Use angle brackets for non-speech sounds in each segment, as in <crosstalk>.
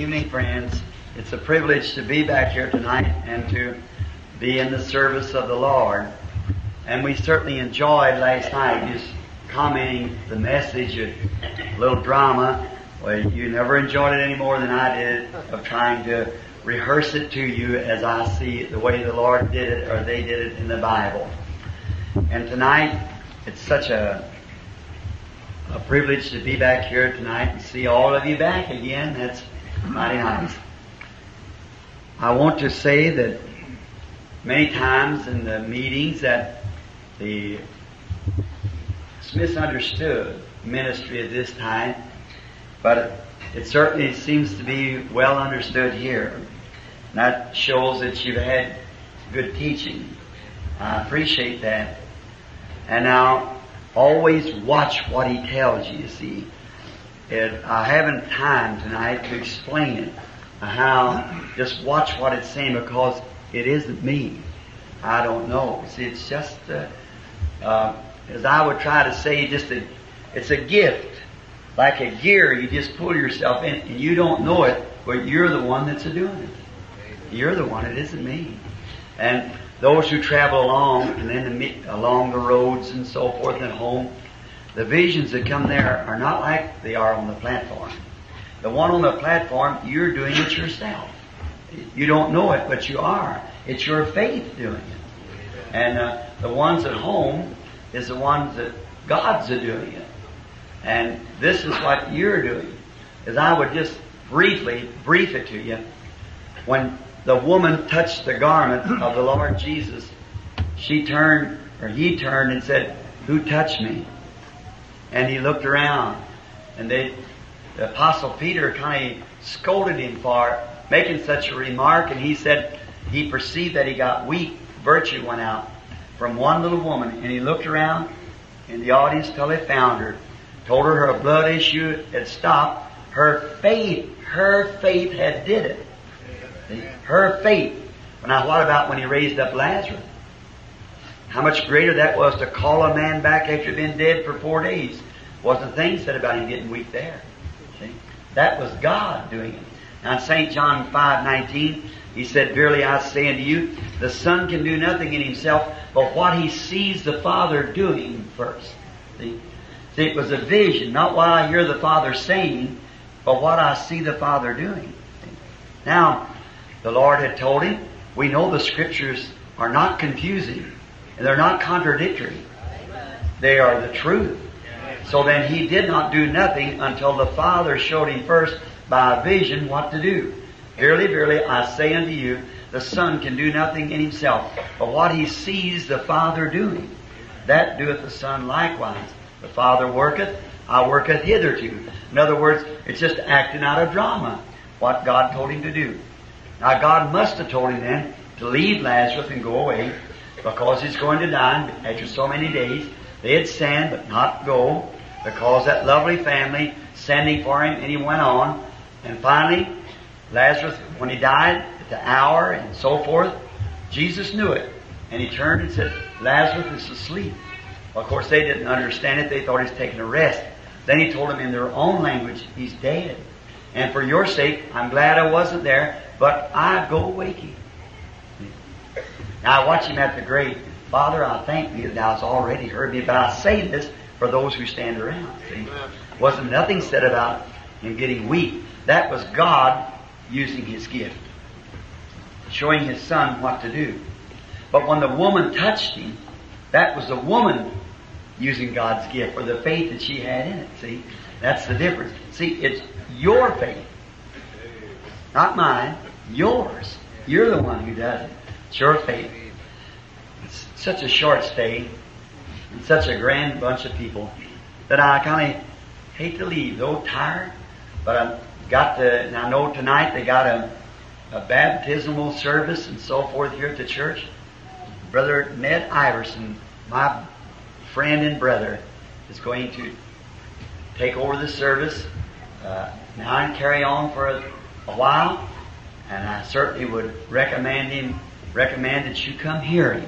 evening, friends. It's a privilege to be back here tonight and to be in the service of the Lord. And we certainly enjoyed last night just commenting the message, a little drama. Well, you never enjoyed it any more than I did of trying to rehearse it to you as I see it, the way the Lord did it or they did it in the Bible. And tonight, it's such a a privilege to be back here tonight and see all of you back again. That's mighty nice. I want to say that many times in the meetings that the misunderstood ministry at this time, but it, certainly seems to be well understood here. That shows that you've had good teaching. I appreciate that. And now, always watch what he tells you, you see. It, I haven't time tonight to explain it, how, just watch what it's saying because it isn't me. I don't know. See, it's just, uh, uh, as I would try to say, just a, it's a gift. Like a gear, you just pull yourself in and you don't know it, but you're the one that's doing it. You're the one, it isn't me. And those who travel along and then the, along the roads and so forth and home, the visions that come there are not like they are on the platform. The one on the platform, you're doing it yourself. You don't know it, but you are. It's your faith doing it. And uh, the ones at home is the ones that God's are doing it. And this is what you're doing. As I would just briefly brief it to you. When the woman touched the garment of the Lord Jesus, she turned, or he turned and said, Who touched me? And he looked around, and they, the Apostle Peter kind of scolded him for making such a remark, and he said he perceived that he got weak. Virtue went out from one little woman, and he looked around in the audience till he found her, told her her blood issue had stopped. Her faith, her faith had did it. Her faith. Now, what about when he raised up Lazarus? How much greater that was to call a man back after he'd dead for four days. Wasn't a thing said about him getting weak there. See? That was God doing it. Now, in St. John 5 19, he said, Verily I say unto you, the Son can do nothing in himself, but what he sees the Father doing first. See? See, it was a vision, not what I hear the Father saying, but what I see the Father doing. Now, the Lord had told him, we know the scriptures are not confusing they're not contradictory. They are the truth. So then he did not do nothing until the Father showed him first by a vision what to do. Verily, verily, I say unto you, the Son can do nothing in himself, but what he sees the Father doing, that doeth the Son likewise. The Father worketh, I worketh hitherto. In other words, it's just acting out a drama, what God told him to do. Now God must have told him then to leave Lazarus and go away because he's going to die after so many days. They had sent but not go because that lovely family sending for him and he went on. And finally, Lazarus, when he died at the hour and so forth, Jesus knew it. And he turned and said, Lazarus is asleep. Well, of course, they didn't understand it. They thought he was taking a rest. Then he told them in their own language, he's dead. And for your sake, I'm glad I wasn't there, but I go waking. Now I watch him at the grave. Father, I thank thee that thou hast already heard me, but I say this for those who stand around. See? Wasn't nothing said about him getting weak. That was God using his gift. Showing his son what to do. But when the woman touched him, that was the woman using God's gift for the faith that she had in it. See? That's the difference. See, it's your faith. Not mine. Yours. You're the one who does it. It's your faith. It's such a short stay and such a grand bunch of people that I kind of hate to leave, though tired. But I've got to, and I know tonight they got a, a baptismal service and so forth here at the church. Brother Ned Iverson, my friend and brother, is going to take over the service uh, now and carry on for a, a while. And I certainly would recommend him, recommend that you come here.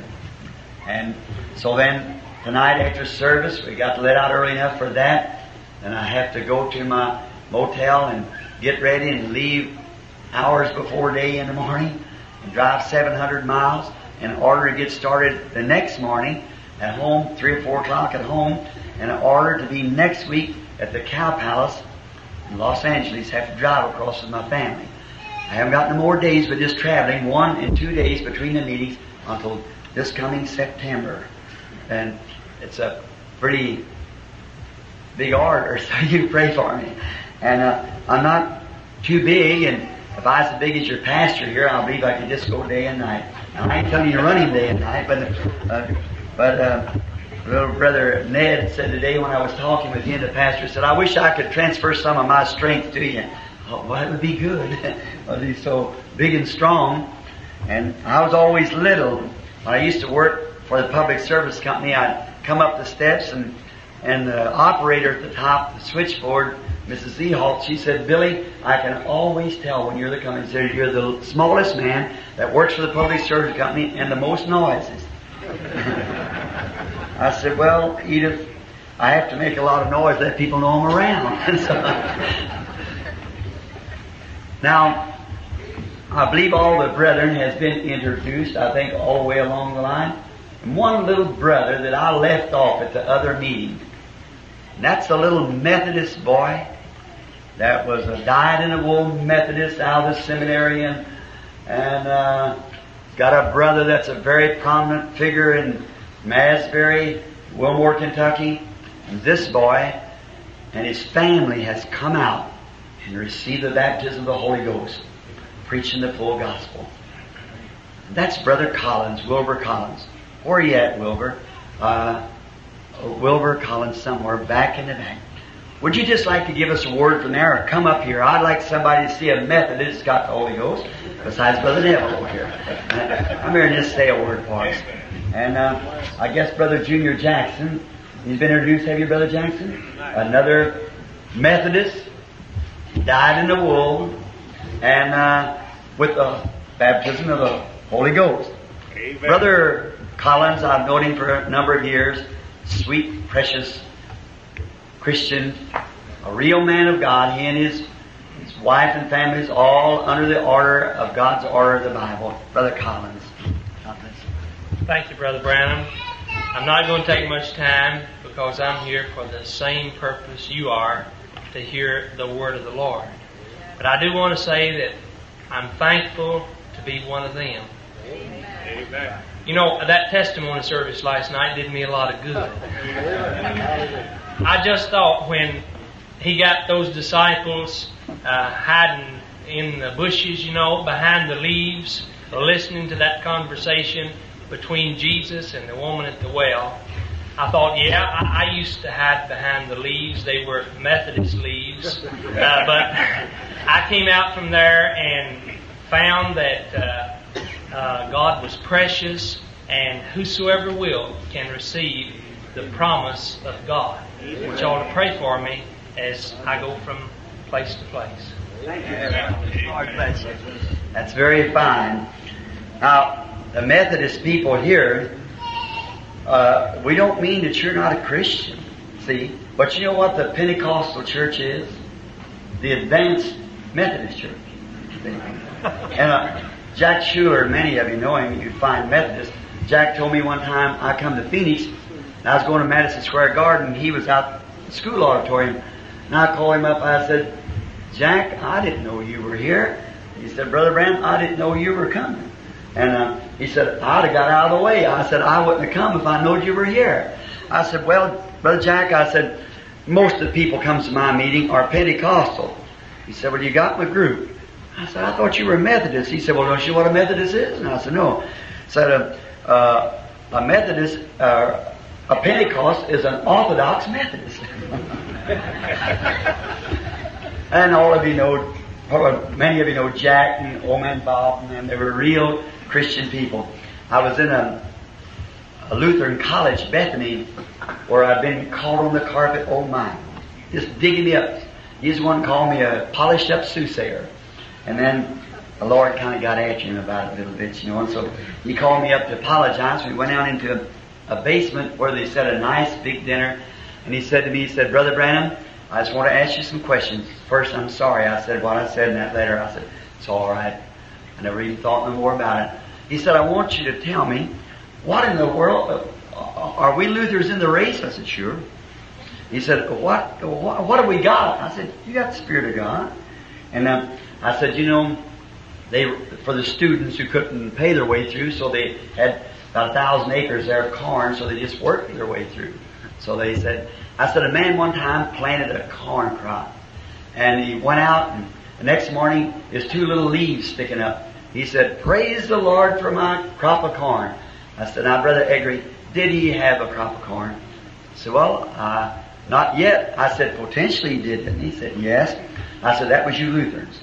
And so then, tonight after service, we got let out early enough for that. And I have to go to my motel and get ready and leave hours before day in the morning and drive 700 miles in order to get started the next morning at home, 3 or 4 o'clock at home, and in order to be next week at the Cow Palace in Los Angeles, have to drive across with my family. I haven't got no more days but just traveling, one and two days between the meetings until this coming September. And it's a pretty big order, <laughs> so you pray for me. And uh, I'm not too big, and if I was as big as your pastor here, I believe I could just go day and night. Now, I ain't telling you to run him day and night, but uh, but uh, little brother Ned said today when I was talking with him, the pastor said, "I wish I could transfer some of my strength to you." Oh, well, that would be good. <laughs> he's so big and strong. And I was always little. When I used to work for the public service company, I'd come up the steps and and the operator at the top, the switchboard, Mrs. Ehalt, she said, Billy, I can always tell when you're the company. She said, you're the smallest man that works for the public service company and the most noises. <laughs> I said, well, Edith, I have to make a lot of noise, let people know I'm around. <laughs> so, now, I believe all the brethren has been introduced, I think, all the way along the line. And one little brother that I left off at the other meeting. And that's a little Methodist boy that was a dyed-in-the-wool Methodist out of the seminary and, and uh, got a brother that's a very prominent figure in Asbury, Wilmore, Kentucky. And this boy and his family has come out and receive the baptism of the Holy Ghost, preaching the full gospel. That's Brother Collins, Wilbur Collins. Where are you at, Wilbur? Uh, Wilbur Collins somewhere back in the back. Would you just like to give us a word from there or come up here? I'd like somebody to see a Methodist got the Holy Ghost besides Brother Neville over here. <laughs> I'm here to just say a word for us. And uh, I guess Brother Junior Jackson, he's been introduced, have you, Brother Jackson? Another Methodist, died in the wool, and uh, with the baptism of the Holy Ghost. Amen. Brother Collins, I've known him for a number of years. Sweet, precious Christian, a real man of God. He and his, his wife and families all under the order of God's order of the Bible. Brother Collins. God bless you. Thank you, Brother Branham. I'm not going to take much time because I'm here for the same purpose you are to hear the word of the Lord. But I do want to say that I'm thankful to be one of them. Amen. You know, that testimony service last night did me a lot of good. I just thought when he got those disciples uh, hiding in the bushes, you know, behind the leaves, listening to that conversation between Jesus and the woman at the well, I thought, yeah, I, I used to hide behind the leaves. They were Methodist leaves. Uh, but I came out from there and found that uh, uh, God was precious and whosoever will can receive the promise of God. Which y'all to pray for me as I go from place to place. Thank you. You. That's very fine. Now, the Methodist people here, uh, we don't mean that you're not a Christian, see? But you know what the Pentecostal church is? The advanced Methodist church. See? And uh, Jack Shuler, many of you know him, you find Methodist. Jack told me one time I come to Phoenix, and I was going to Madison Square Garden, he was out the school auditorium, and I called him up, I said, Jack, I didn't know you were here. He said, Brother Branham, I didn't know you were coming. And uh, he said, I'd have got out of the way. I said, I wouldn't have come if I knowed you were here. I said, well, Brother Jack, I said, most of the people comes to my meeting are Pentecostal. He said, well, you got my group. I said, I thought you were a Methodist. He said, well, don't you know what a Methodist is? And I said, no. He said, uh, uh, a Methodist, uh, a Pentecost is an Orthodox Methodist. <laughs> and all of you know, probably many of you know Jack and old man Bob and them. They were real Christian people. I was in a, a Lutheran college, Bethany, where I'd been caught on the carpet, oh my, just digging me up. He's one called me a polished up soothsayer. And then the Lord kind of got at him about it a little bit, you know, and so he called me up to apologize. We went down into a, a basement where they set a nice big dinner, and he said to me, he said, Brother Branham, I just want to ask you some questions. First, I'm sorry I said what I said in that letter. I said, It's all right. I never even thought no more about it. He said, I want you to tell me, what in the world, uh, are we Lutherans in the race? I said, sure. He said, what, what, what have we got? I said, you got the Spirit of God. And um, I said, you know, they, for the students who couldn't pay their way through, so they had about a thousand acres there of corn, so they just worked their way through. So they said, I said, a man one time planted a corn crop. And he went out and the next morning there's two little leaves sticking up. He said, praise the Lord for my crop of corn. I said, now brother Eggery, did he have a crop of corn? I said, well, uh, not yet. I said, potentially he did, didn't he? He said, yes. I said, that was you Lutherans.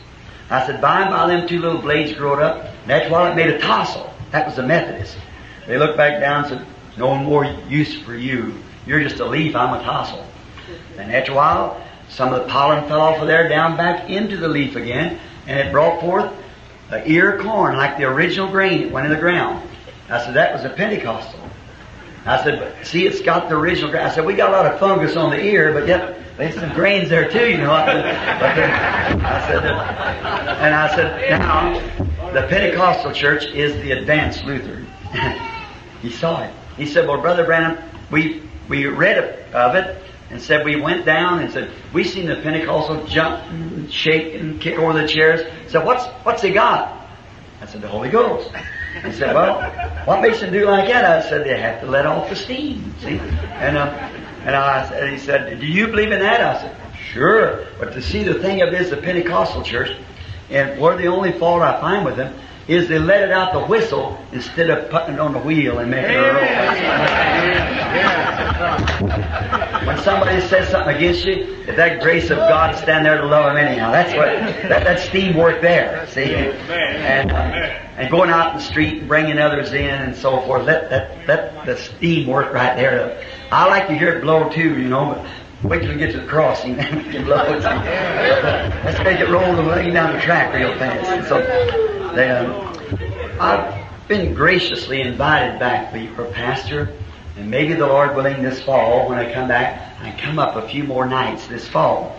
I said, by and by them two little blades growed up, and a while it made a tassel. That was the Methodist. They looked back down and said, no more use for you. You're just a leaf, I'm a tassel. And after a while, some of the pollen fell off of there down back into the leaf again, and it brought forth an ear of corn like the original grain that went in the ground. I said, that was a Pentecostal. I said, but see, it's got the original grain. I said, we got a lot of fungus on the ear, but yet there's some grains there too, you know. <laughs> But then, I said, and I said, now, the Pentecostal church is the advanced Lutheran. <laughs> he saw it. He said, well, Brother Branham, we, we read of it, and said we went down and said we seen the Pentecostal jump and shake and kick over the chairs. Said what's what's he got? I said the Holy Ghost. He said, well, what makes him do like that? I said they have to let off the steam. See, and um, and I and he said, do you believe in that? I said, sure. But to see the thing of this, the Pentecostal church, and where the only fault I find with them is they let it out the whistle instead of putting it on the wheel and making it roll. <laughs> when somebody says something against you, if that grace of God stand there to love them anyhow, that's what that, that steam work there. See, and uh, and going out in the street and bringing others in and so forth. Let that that the steam work right there. I like to hear it blow too, you know, but Wait till we get to the crossing, then. <laughs> Let's make it roll the way down the track real fast. And so, they, um, I've been graciously invited back your pastor, and maybe the Lord willing this fall, when I come back, I come up a few more nights this fall.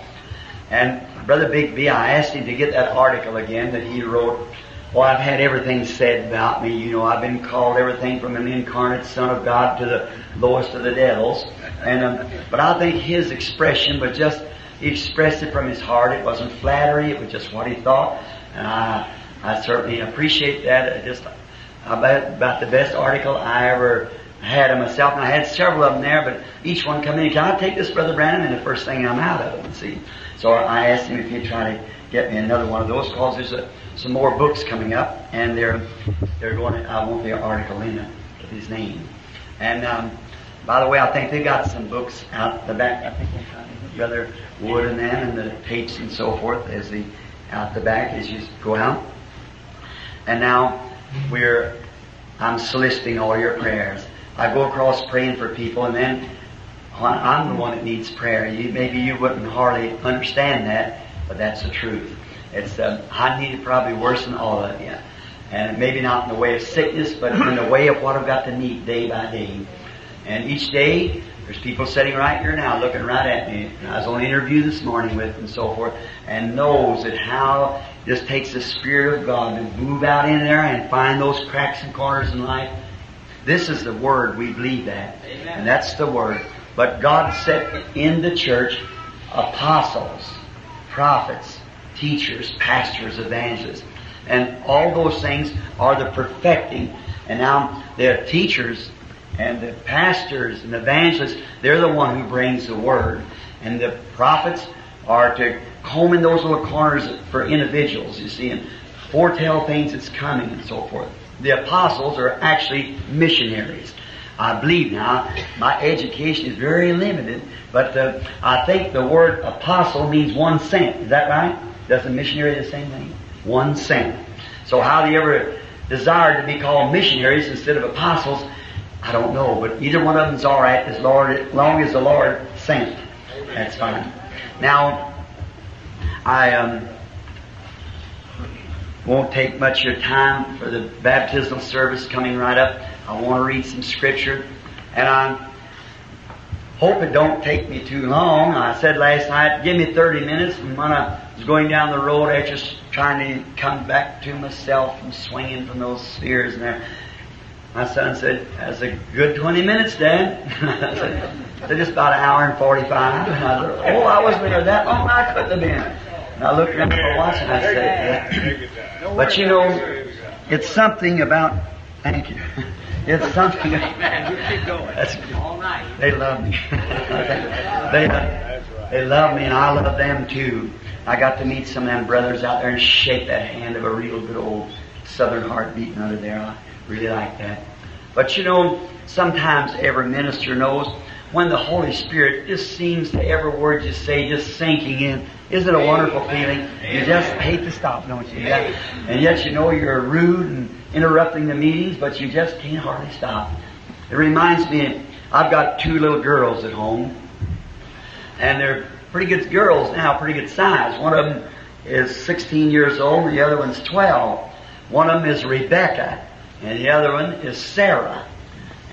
And Brother Bigby, I asked him to get that article again that he wrote. Well, I've had everything said about me. You know, I've been called everything from an incarnate Son of God to the lowest of the devils. And um, but I think his expression was just he expressed it from his heart. It wasn't flattery. It was just what he thought. And I I certainly appreciate that. It just about, about the best article I ever had of myself, and I had several of them there. But each one come in. Can I take this, Brother Branham? And the first thing I'm out of it. See. So I asked him if he'd try to get me another one of those because there's a, some more books coming up, and they're they're going. To, I want the article in it with his name. And um, by the way, I think they got some books out the back. I think Brother Wood and them, and the tapes and so forth, as the out the back as you go out. And now we're I'm soliciting all your prayers. I go across praying for people, and then I'm the one that needs prayer. You, maybe you wouldn't hardly understand that, but that's the truth. It's uh, I need it probably worse than all of you, and maybe not in the way of sickness, but in the way of what I've got to meet day by day. And each day, there's people sitting right here now looking right at me. And I was on an interview this morning with and so forth, and knows that how it just takes the Spirit of God to move out in there and find those cracks and corners in life. This is the Word. We believe that. Amen. And that's the Word. But God set in the church apostles, prophets, teachers, pastors, evangelists. And all those things are the perfecting. And now they're teachers and the pastors and evangelists, they're the one who brings the word. And the prophets are to comb in those little corners for individuals, you see, and foretell things that's coming and so forth. The apostles are actually missionaries. I believe now, my education is very limited, but uh, I think the word apostle means one sent. Is that right? Does a missionary the same thing? One sent. So how you ever desire to be called missionaries instead of apostles? I don't know, but either one of them's all right as long as the Lord sent. That's fine. Now, I um, won't take much of your time for the baptismal service coming right up. I want to read some scripture, and I'm hope it don't take me too long. I said last night, give me 30 minutes, and when I was going down the road, I was just trying to come back to myself and swinging from those spheres and there. My son said, that's a good 20 minutes, Dad. I <laughs> said, just about an hour and 45. And I said, oh, I wasn't there that long. I couldn't have been. And I looked around for watch and I said, yeah. But you know, it's something about, thank you. <laughs> It's something. <laughs> That's, All night. they love me. they, they love me and I love them too. I got to meet some of them brothers out there and shake that hand of a real good old southern heart beating under there. I really like that. But you know, sometimes every minister knows when the Holy Spirit just seems to every word you say just sinking in. Isn't it a wonderful feeling? You just hate to stop, don't you? Yeah. And yet you know you're rude and interrupting the meetings, but you just can't hardly stop. It reminds me, I've got two little girls at home, and they're pretty good girls now, pretty good size. One of them is 16 years old, the other one's 12. One of them is Rebecca, and the other one is Sarah.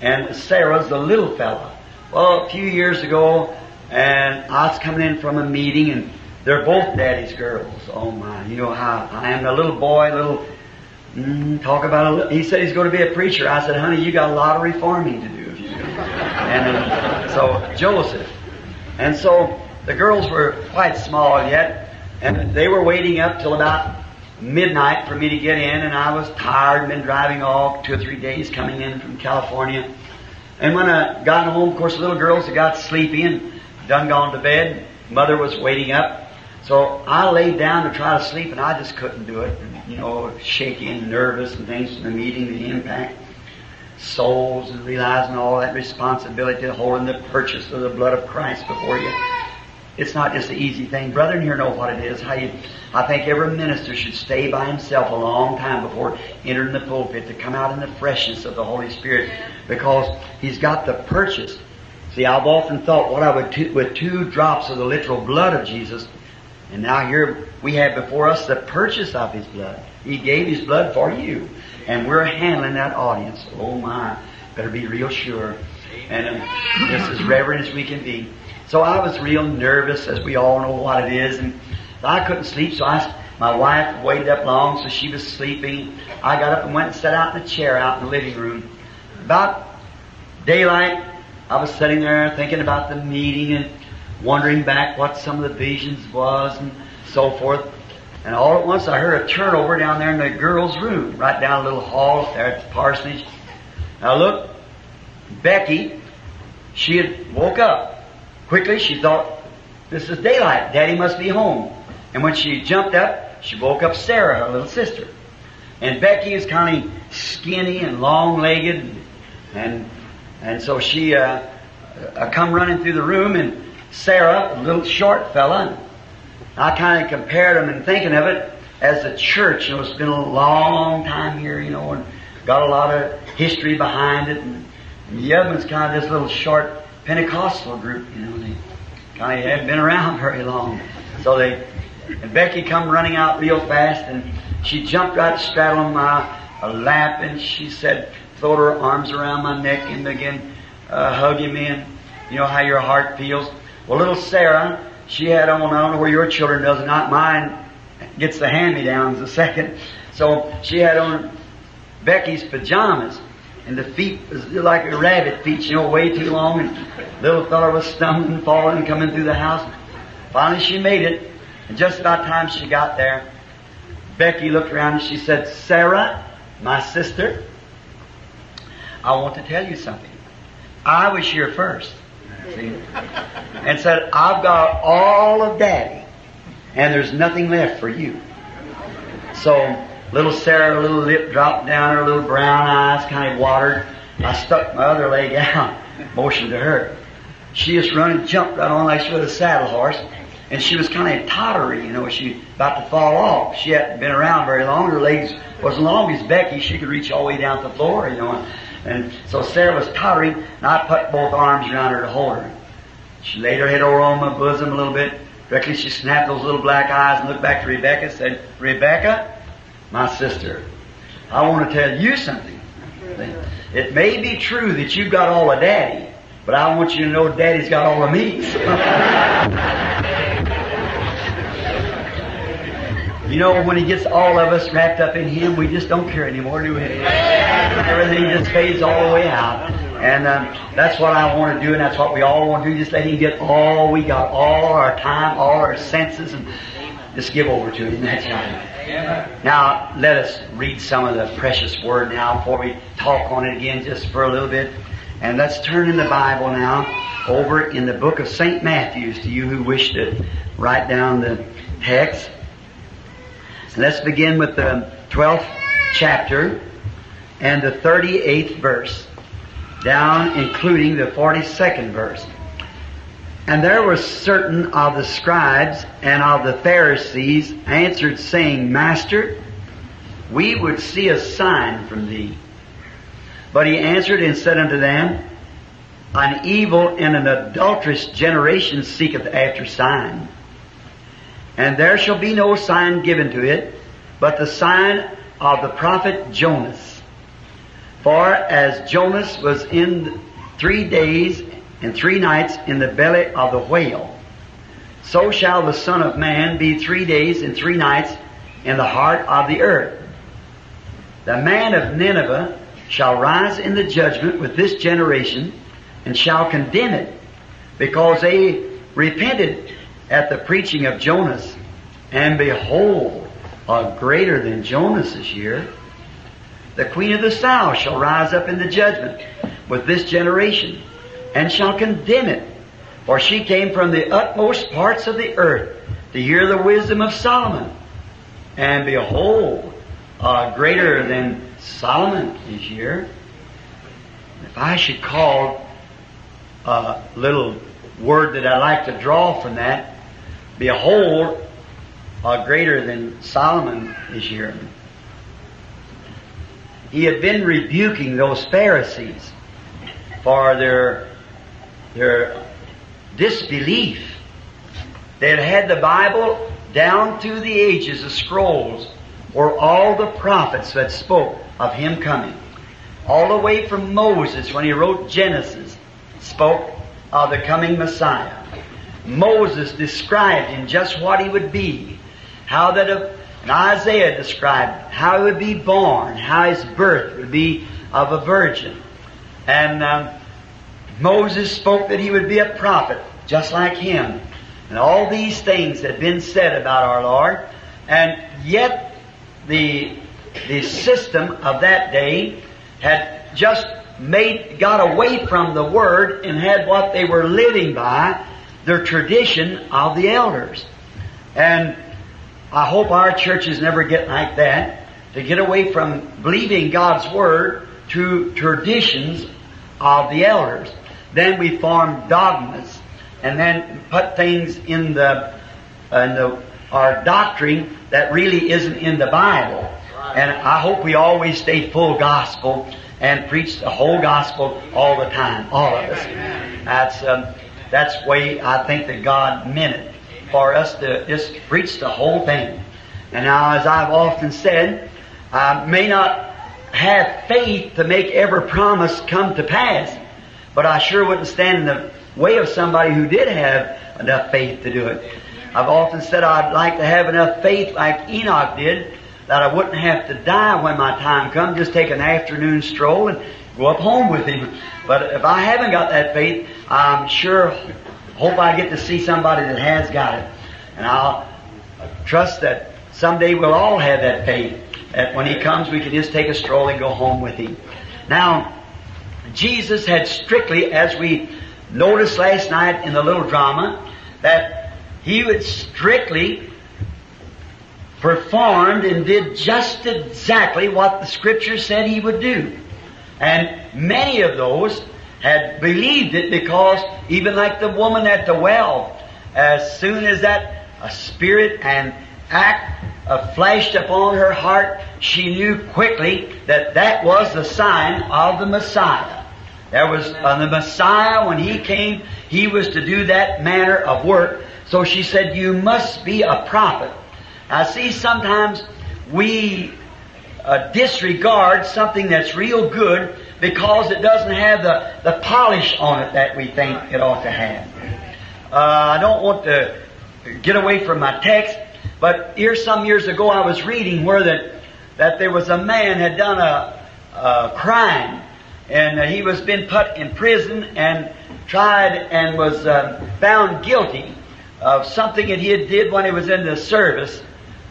And Sarah's the little fella. Well, a few years ago, and I was coming in from a meeting, and they're both daddy's girls. Oh my, you know how I am. A little boy, little Mm, talk about a, little, he said he's going to be a preacher. I said, honey, you got a lot of reforming to do if you do. And uh, so Joseph. And so the girls were quite small yet, and they were waiting up till about midnight for me to get in, and I was tired, been driving all two or three days coming in from California. And when I got home, of course, the little girls had got sleepy and done gone to bed. Mother was waiting up. So I laid down to try to sleep, and I just couldn't do it. You know, shaky and nervous and things from the meeting, the impact, souls, and realizing all that responsibility holding the purchase of the blood of Christ before you. It's not just an easy thing. Brethren here know what it is. How you, I think every minister should stay by himself a long time before entering the pulpit to come out in the freshness of the Holy Spirit because he's got the purchase. See, I've often thought what I would do with two drops of the literal blood of Jesus and now here we have before us the purchase of His blood. He gave His blood for you. And we're handling that audience. Oh my, better be real sure. And um, just as reverent as we can be. So I was real nervous, as we all know what it is. And I couldn't sleep, so I, my wife waited up long, so she was sleeping. I got up and went and sat out in the chair out in the living room. About daylight, I was sitting there thinking about the meeting and wondering back what some of the visions was and so forth. And all at once I heard a turnover down there in the girls' room, right down a little hall there at the parsonage. Now look, Becky, she had woke up. Quickly she thought, this is daylight, Daddy must be home. And when she jumped up, she woke up Sarah, her little sister. And Becky is kind of skinny and long-legged, and and so she uh, uh, come running through the room, and Sarah, a little short fella. I kind of compared them and thinking of it as a church. You know, it's been a long, time here, you know, and got a lot of history behind it. And, and the other one's kind of this little short Pentecostal group, you know. They kind of hadn't been around <laughs> very long. So they, and Becky come running out real fast and she jumped right straddling my lap and she said, throwed her arms around my neck and began uh, hugging me and you know how your heart feels. Well, little Sarah, she had on, I don't know where your children does, not mine gets the hand-me-downs the second. So she had on Becky's pajamas, and the feet was like a rabbit feet, you know, way too long, and little fella was stumbling, falling, coming through the house. Finally she made it, and just about time she got there, Becky looked around and she said, Sarah, my sister, I want to tell you something. I was here first. See? And said, I've got all of daddy, and there's nothing left for you. So, little Sarah, little lip dropped down, her little brown eyes kind of watered. I stuck my other leg out, <laughs> motioned to her. She just run and jumped right on like she was a saddle horse. And she was kind of tottery, you know, she about to fall off. She hadn't been around very long. Her legs wasn't long as Becky. She could reach all the way down to the floor, you know. And so Sarah was tottering, and I put both arms around her to hold her. She laid her head over on my bosom a little bit. Directly she snapped those little black eyes and looked back to Rebecca and said, Rebecca, my sister, I want to tell you something. It may be true that you've got all of daddy, But I want you to know Daddy's got all the meats. <laughs> you know, when He gets all of us wrapped up in Him, we just don't care anymore, do we? Everything just fades all the way out. And um, that's what I want to do, and that's what we all want to do. Just let Him get all we got, all our time, all our senses, and just give over to Him. That's right. Now, let us read some of the precious Word now before we talk on it again just for a little bit. And let's turn in the Bible now over in the book of St. Matthew's to you who wish to write down the text. Let's begin with the 12th chapter and the 38th verse, down including the 42nd verse. And there were certain of the scribes and of the Pharisees answered, saying, Master, we would see a sign from thee. But he answered and said unto them, An evil and an adulterous generation seeketh after sign. And there shall be no sign given to it, but the sign of the prophet Jonas. For as Jonas was in three days and three nights in the belly of the whale, so shall the Son of Man be three days and three nights in the heart of the earth. The man of Nineveh shall rise in the judgment with this generation and shall condemn it because they repented at the preaching of Jonas. And behold, a greater than Jonas is here. The queen of the south shall rise up in the judgment with this generation and shall condemn it. For she came from the utmost parts of the earth to hear the wisdom of Solomon. And behold, a greater than Solomon is here. If I should call a little word that I like to draw from that, behold, a greater than Solomon is here. He had been rebuking those Pharisees for their, their disbelief. They had the Bible down through the ages of scrolls where all the prophets that spoke of Him coming. All the way from Moses when he wrote Genesis spoke of the coming Messiah. Moses described him just what he would be. How that a, Isaiah described how he would be born, how his birth would be of a virgin. And um, Moses spoke that he would be a prophet, just like him. And all these things had been said about our Lord. And yet the, the system of that day had just made, got away from the Word and had what they were living by, their tradition of the elders. And I hope our churches never get like that, to get away from believing God's Word to traditions of the elders. Then we form dogmas and then put things in the, in the our doctrine that really isn't in the Bible. And I hope we always stay full gospel and preach the whole gospel all the time, all of us. That's um, that's way I think that God meant it for us to just preach the whole thing. And now, as I've often said, I may not have faith to make every promise come to pass, but I sure wouldn't stand in the way of somebody who did have enough faith to do it. I've often said I'd like to have enough faith like Enoch did that I wouldn't have to die when my time comes, just take an afternoon stroll and go up home with him. But if I haven't got that faith, I'm sure, hope I get to see somebody that has got it. And I'll trust that someday we'll all have that faith. That when he comes, we can just take a stroll and go home with him. Now, Jesus had strictly, as we noticed last night in the little drama, that he would strictly performed and did just exactly what the scripture said he would do. And many of those had believed it because even like the woman at the well, as soon as that a spirit and act uh, flashed upon her heart, she knew quickly that that was the sign of the Messiah. There was uh, the Messiah when he came, he was to do that manner of work. So she said, You must be a prophet. Now, see, sometimes we uh, disregard something that's real good because it doesn't have the, the polish on it that we think it ought to have. Uh, I don't want to get away from my text, but here some years ago I was reading where that, that there was a man had done a, a crime and uh, he was been put in prison and tried and was uh, found guilty of something that he had did when he was in the service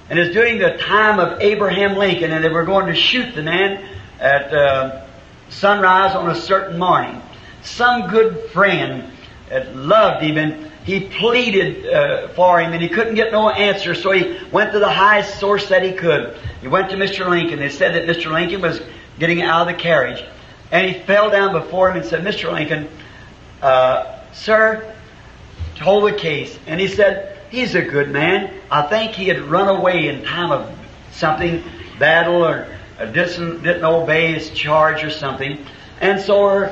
and is during the time of Abraham Lincoln and they were going to shoot the man at uh, sunrise on a certain morning. Some good friend that loved him and he pleaded uh, for him and he couldn't get no answer so he went to the highest source that he could. He went to Mr. Lincoln. They said that Mr. Lincoln was getting out of the carriage and he fell down before him and said, Mr. Lincoln, uh, sir, told the case. And he said, he's a good man. I think he had run away in time of something, battle or uh, didn't, didn't obey his charge or something. And so,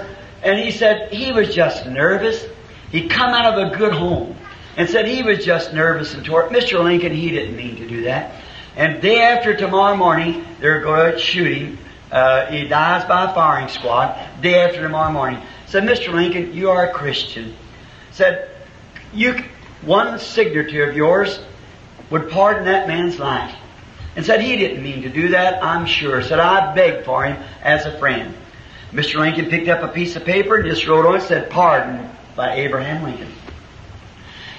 and he said he was just nervous. He come out of a good home and said he was just nervous and tore. Mr. Lincoln, he didn't mean to do that. And day after tomorrow morning, they're going to shoot him. Uh, he dies by a firing squad. Day after tomorrow morning, said Mr. Lincoln, you are a Christian. Said you one signature of yours would pardon that man's life. And said he didn't mean to do that, I'm sure. Said I begged for him as a friend. Mr. Lincoln picked up a piece of paper and just wrote on it, said, pardon by Abraham Lincoln.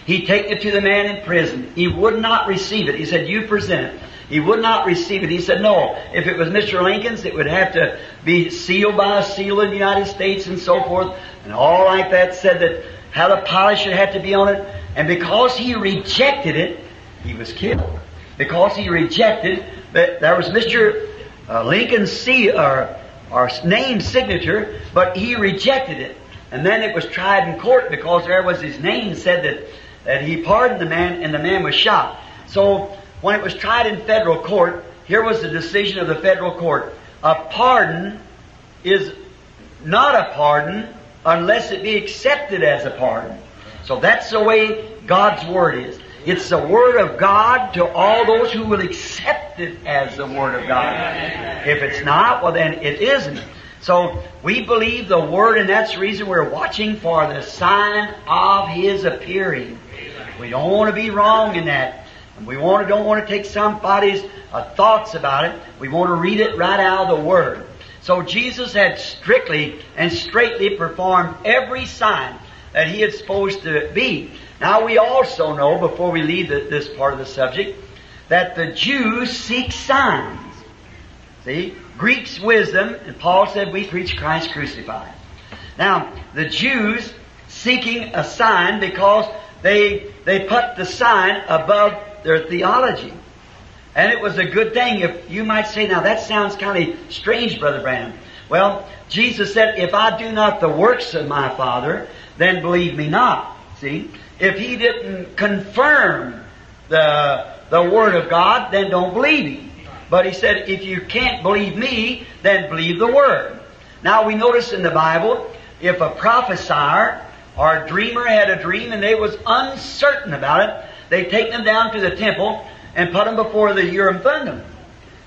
He'd taken it to the man in prison. He would not receive it. He said, you present it. He would not receive it. He said, no. If it was Mr. Lincoln's, it would have to be sealed by a seal in the United States and so forth. And all like that said that how the polish should have to be on it. And because he rejected it, he was killed. Because he rejected, that there was Mr. Uh, Lincoln's seal, or, or name signature, but he rejected it. And then it was tried in court because there was his name said that, that he pardoned the man and the man was shot. So when it was tried in federal court, here was the decision of the federal court. A pardon is not a pardon unless it be accepted as a pardon. So that's the way God's Word is. It's the Word of God to all those who will accept it as the Word of God. If it's not, well then it isn't. So we believe the Word and that's the reason we're watching for the sign of His appearing. We don't want to be wrong in that. We want to, don't want to take somebody's uh, thoughts about it. We want to read it right out of the Word. So Jesus had strictly and straightly performed every sign that he had supposed to be. Now we also know, before we leave the, this part of the subject, that the Jews seek signs. See? Greeks wisdom, and Paul said we preach Christ crucified. Now, the Jews seeking a sign because they, they put the sign above their theology. And it was a good thing if you might say, now that sounds kind of strange, Brother Branham. Well, Jesus said, if I do not the works of my Father, then believe me not. See? If he didn't confirm the, the Word of God, then don't believe him. But he said, if you can't believe me, then believe the Word. Now we notice in the Bible, if a prophesier or a dreamer had a dream and they was uncertain about it, they take them down to the temple and put them before the Urim Thummim.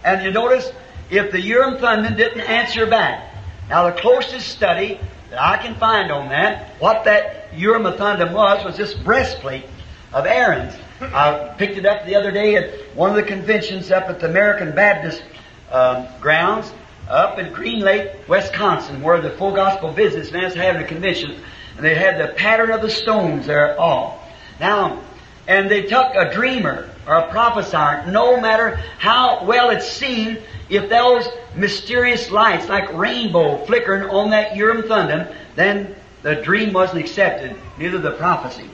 And you notice, if the Urim Thummim didn't answer back, now the closest study that I can find on that, what that Urim Thummim was, was this breastplate of Aaron's. I picked it up the other day at one of the conventions up at the American Baptist um, grounds up in Green Lake, Wisconsin, where the Full Gospel Businessman is having a convention, and they had the pattern of the stones there all. Now, and they took a dreamer or a prophesier, no matter how well it seemed, if those mysterious lights like rainbow flickering on that Urim Thummim, then the dream wasn't accepted, neither the prophecy.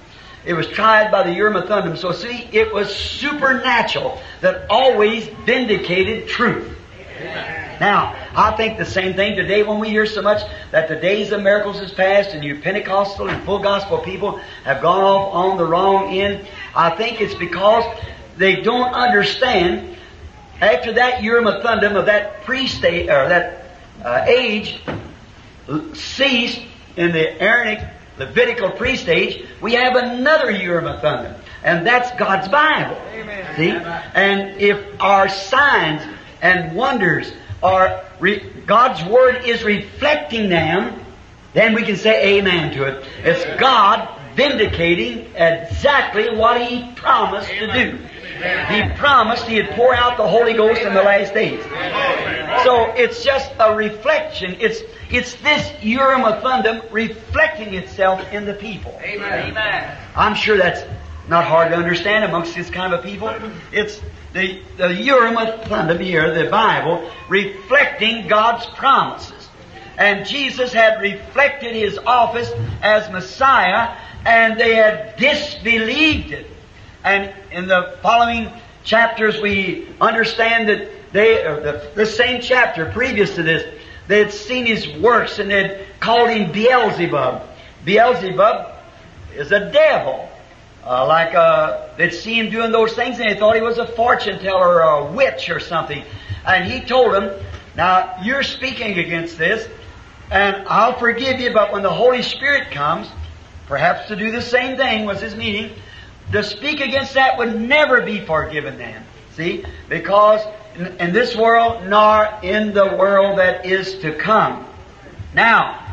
It was tried by the Urim Thummim. So see, it was supernatural that always vindicated truth. Amen. Now, I think the same thing today when we hear so much that the days of miracles is past and you Pentecostal and full gospel people have gone off on the wrong end. I think it's because they don't understand after that Urim Thummim of that pre-state or that uh, age ceased in the Aaronic Levitical priest age, we have another Urim Thummim, and that's God's Bible. Amen. See, and if our signs and wonders are, re, God's Word is reflecting them, then we can say amen to it. It's God vindicating exactly what He promised to do. He promised He'd pour out the Holy Ghost in the last days. So it's just a reflection. It's, it's this Urim and Thummim reflecting itself in the people. Amen. I'm sure that's not hard to understand amongst this kind of a people. It's the, the Urim and Thummim here, the Bible, reflecting God's promises. And Jesus had reflected His office as Messiah, and they had disbelieved it. And in the following chapters, we understand that they, the, the same chapter previous to this, they had seen his works and they'd called him Beelzebub. Beelzebub is a devil. Uh, like uh, they'd see him doing those things and they thought he was a fortune teller or a witch or something. And he told them, now you're speaking against this and I'll forgive you, but when the Holy Spirit comes, perhaps to do the same thing was his meaning, to speak against that would never be forgiven then. See? Because in, in this world, nor in the world that is to come. Now,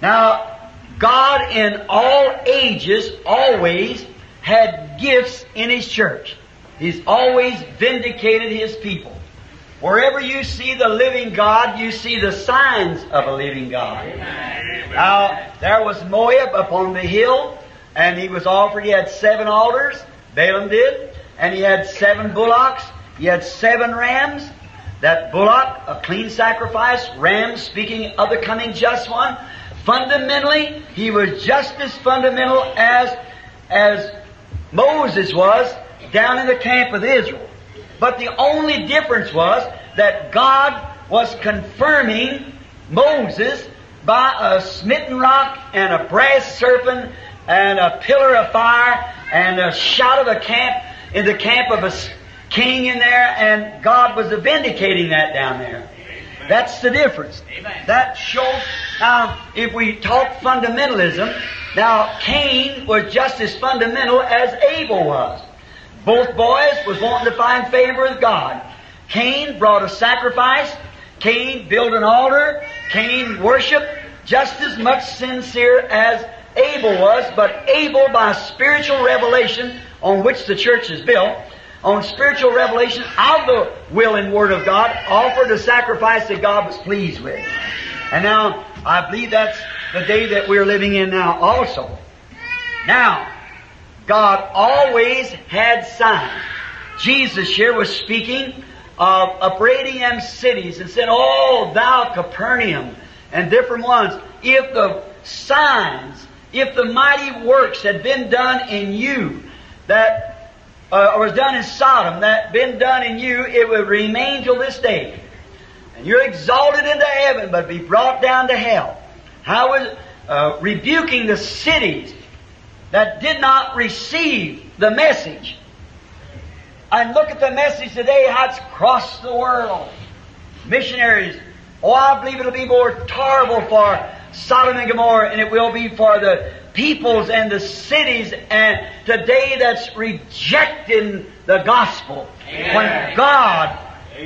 now, God in all ages always had gifts in His church. He's always vindicated His people. Wherever you see the living God, you see the signs of a living God. Now, there was Moab upon the hill, and he was offered, he had seven altars, Balaam did, and he had seven bullocks, he had seven rams. That bullock, a clean sacrifice, ram, speaking of the coming just one. Fundamentally, he was just as fundamental as, as Moses was down in the camp of Israel. But the only difference was that God was confirming Moses by a smitten rock and a brass serpent and a pillar of fire and a shout of a camp in the camp of a king in there, and God was vindicating that down there. That's the difference. That shows. Now, if we talk fundamentalism, now Cain was just as fundamental as Abel was. Both boys was wanting to find favor with God. Cain brought a sacrifice. Cain built an altar. Cain worshiped just as much sincere as Abel was, but Abel, by spiritual revelation on which the church is built, on spiritual revelation of the will and word of God, offered a sacrifice that God was pleased with. And now, I believe that's the day that we're living in now also. Now, God always had signs. Jesus here was speaking of upbraiding them cities and said, Oh, thou Capernaum, and different ones. If the signs, if the mighty works had been done in you, that uh, was done in Sodom, that been done in you, it would remain till this day. And you're exalted into heaven, but be brought down to hell. How was uh, rebuking the cities that did not receive the message. And look at the message today, how it's crossed the world. Missionaries. Oh, I believe it'll be more terrible for Sodom and Gomorrah, and it will be for the peoples and the cities and today that's rejecting the gospel. Amen. When God,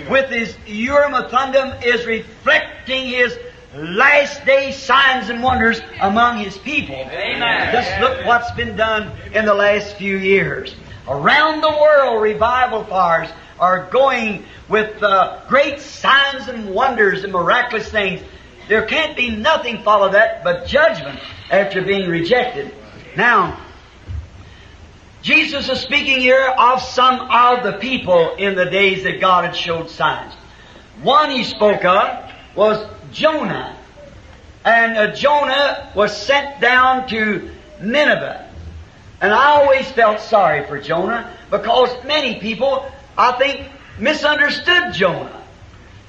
with His Urim and Thummim, is reflecting His last day signs and wonders among His people. Amen. Just look what's been done in the last few years. Around the world, revival fires are going with uh, great signs and wonders and miraculous things. There can't be nothing follow that but judgment after being rejected. Now, Jesus is speaking here of some of the people in the days that God had showed signs. One he spoke of was Jonah. And uh, Jonah was sent down to Nineveh. And I always felt sorry for Jonah because many people, I think, misunderstood Jonah.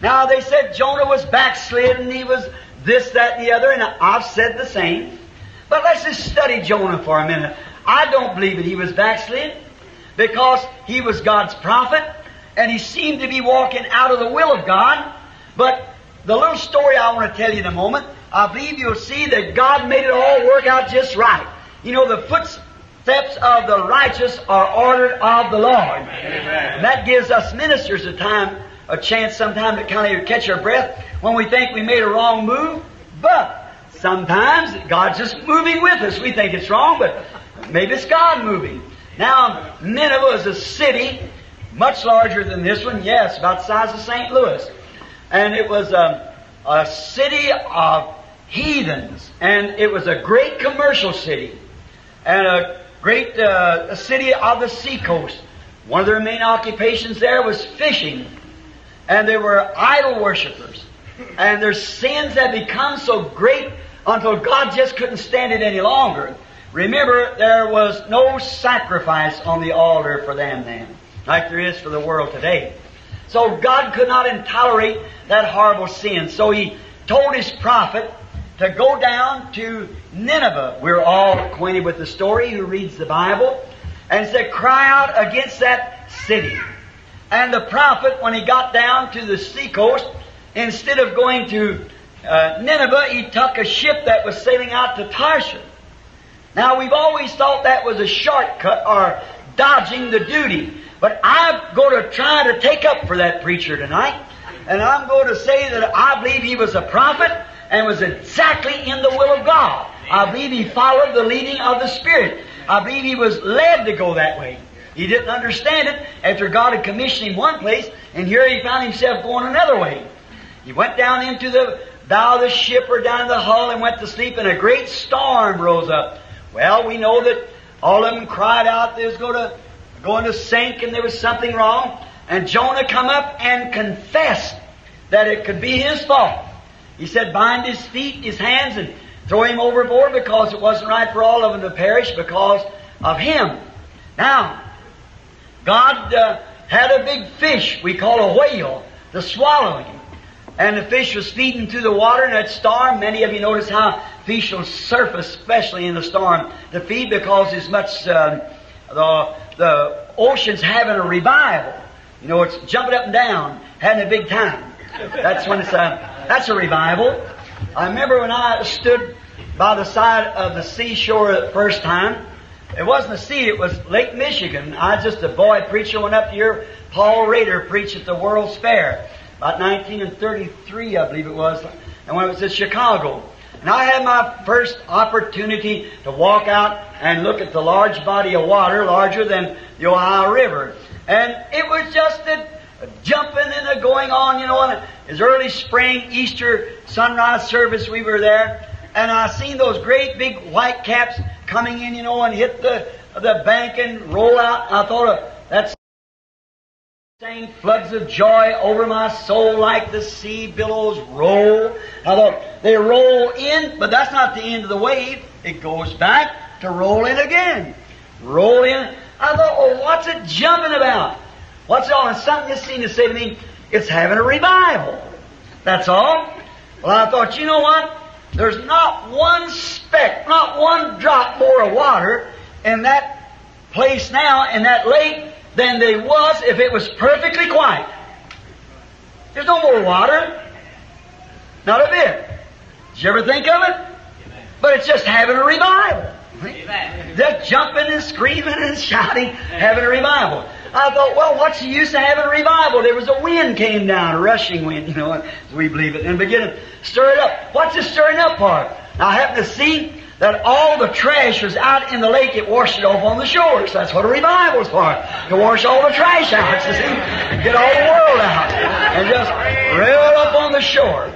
Now they said Jonah was backslid and he was this, that, and the other, and I've said the same. But let's just study Jonah for a minute. I don't believe that he was backslid because he was God's prophet and he seemed to be walking out of the will of God. But the little story I want to tell you in a moment, I believe you'll see that God made it all work out just right. You know, the footsteps of the righteous are ordered of the Lord. And that gives us ministers a time a chance sometime to kind of catch our breath when we think we made a wrong move. But sometimes God's just moving with us. We think it's wrong, but maybe it's God moving. Now, Nineveh is a city much larger than this one, yes, about the size of St. Louis. And it was a, a city of heathens, and it was a great commercial city, and a great uh, city of the seacoast. One of their main occupations there was fishing, and they were idol worshippers. And their sins had become so great until God just couldn't stand it any longer. Remember, there was no sacrifice on the altar for them then, like there is for the world today. So God could not tolerate that horrible sin. So He told His prophet to go down to Nineveh. We're all acquainted with the story who reads the Bible. And said, cry out against that city. And the prophet, when he got down to the seacoast, instead of going to uh, Nineveh, he took a ship that was sailing out to Tarshish. Now, we've always thought that was a shortcut or dodging the duty. But I'm going to try to take up for that preacher tonight. And I'm going to say that I believe he was a prophet and was exactly in the will of God. I believe he followed the leading of the Spirit. I believe he was led to go that way. He didn't understand it after God had commissioned him one place, and here he found himself going another way. He went down into the bow of the ship or down in the hull and went to sleep, and a great storm rose up. Well, we know that all of them cried out they was going to going to sink and there was something wrong. And Jonah come up and confessed that it could be his fault. He said, bind his feet, his hands, and throw him overboard because it wasn't right for all of them to perish because of him. Now, God uh, had a big fish we call a whale to swallow him. And the fish was feeding through the water in that storm. Many of you notice how fish will surface, especially in the storm, to feed because it's much, uh, the, the ocean's having a revival. You know, it's jumping up and down, having a big time. That's when it's a, that's a revival. I remember when I stood by the side of the seashore the first time. It wasn't the sea, it was Lake Michigan. I just a boy preacher went up here. Paul Rader preached at the World's Fair. About 1933, I believe it was. And when it was in Chicago. And I had my first opportunity to walk out and look at the large body of water, larger than the Ohio River. And it was just a, jumping and a going on, you know, and it was early spring, Easter sunrise service, we were there. And I seen those great big white caps coming in, you know, and hit the, the bank and roll out. I thought, floods of joy over my soul like the sea billows roll. I thought, they roll in, but that's not the end of the wave. It goes back to roll in again. Roll in. I thought, oh, what's it jumping about? What's all? And something just seemed to say to me, it's having a revival. That's all. Well, I thought, you know what? There's not one speck, not one drop more of water in that place now, in that lake, than they was if it was perfectly quiet. There's no more water. Not a bit. Did you ever think of it? But it's just having a revival. Just jumping and screaming and shouting, having a revival. I thought, well, what's the use of having a revival? There was a wind came down, a rushing wind, you know, as we believe it, and begin to stir it up. What's the stirring up part? I happen to see that all the trash was out in the lake, it washed it off on the shores. That's what a revival's for. To wash all the trash out, <laughs> you see, get all the world out, and just reel up on the shore.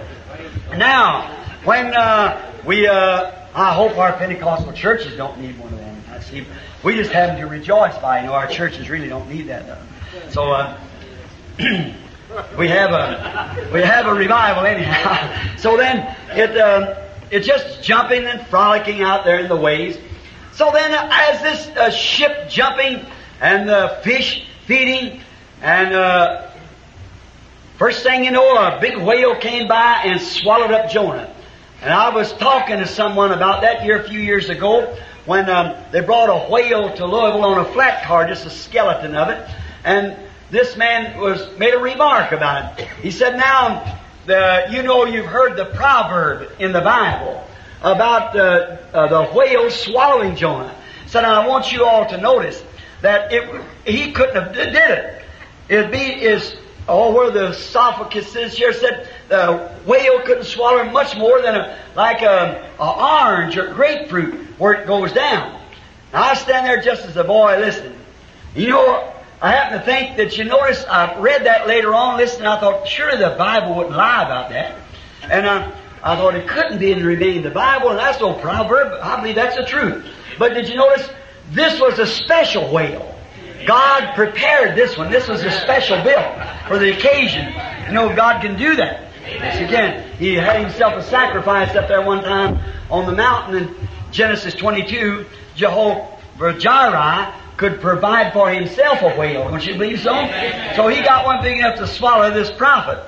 Now, when uh, we, uh, I hope our Pentecostal churches don't need one of them. I see. We just them to rejoice by. You know, our churches really don't need that. Though. So uh, <clears throat> we have a we have a revival anyhow. <laughs> so then it um, it's just jumping and frolicking out there in the waves. So then, as this uh, ship jumping and the fish feeding, and uh, first thing you know, a big whale came by and swallowed up Jonah. And I was talking to someone about that here a few years ago when um, they brought a whale to Louisville on a flat car, just a skeleton of it. And this man was made a remark about it. He said, "Now, the, you know, you've heard the proverb in the Bible about uh, uh, the whale swallowing Jonah." So now I want you all to notice that it, he couldn't have did it. It'd be as oh, where the esophagus is here said the whale couldn't swallow much more than a, like a, a orange or grapefruit where it goes down. Now I stand there just as a boy listening. You know, I happen to think that you notice I read that later on, listening, I thought, surely the Bible wouldn't lie about that. And uh, I thought it couldn't be in reading the Bible, and that's no proverb. I believe that's the truth. But did you notice this was a special whale? God prepared this one. This was a special bill for the occasion. You know, God can do that. Yes, again, He had Himself a sacrifice up there one time on the mountain in Genesis 22. Jehovah Jireh could provide for himself a whale. Don't you believe so? So he got one big enough to swallow this prophet.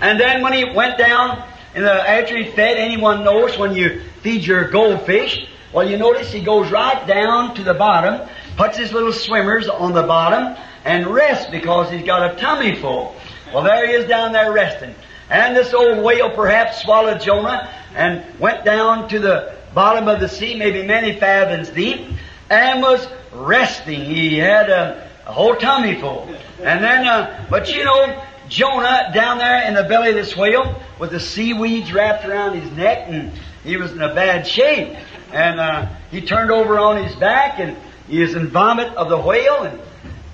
And then when he went down, in the, after he fed, anyone knows when you feed your goldfish, well, you notice he goes right down to the bottom, puts his little swimmers on the bottom, and rests because he's got a tummy full. Well, there he is down there resting. And this old whale perhaps swallowed Jonah and went down to the bottom of the sea, maybe many fathoms deep, and was resting. He had a, a whole tummy full. And then, uh, but you know, Jonah down there in the belly of this whale with the seaweeds wrapped around his neck and he was in a bad shape. And uh, he turned over on his back and he was in vomit of the whale and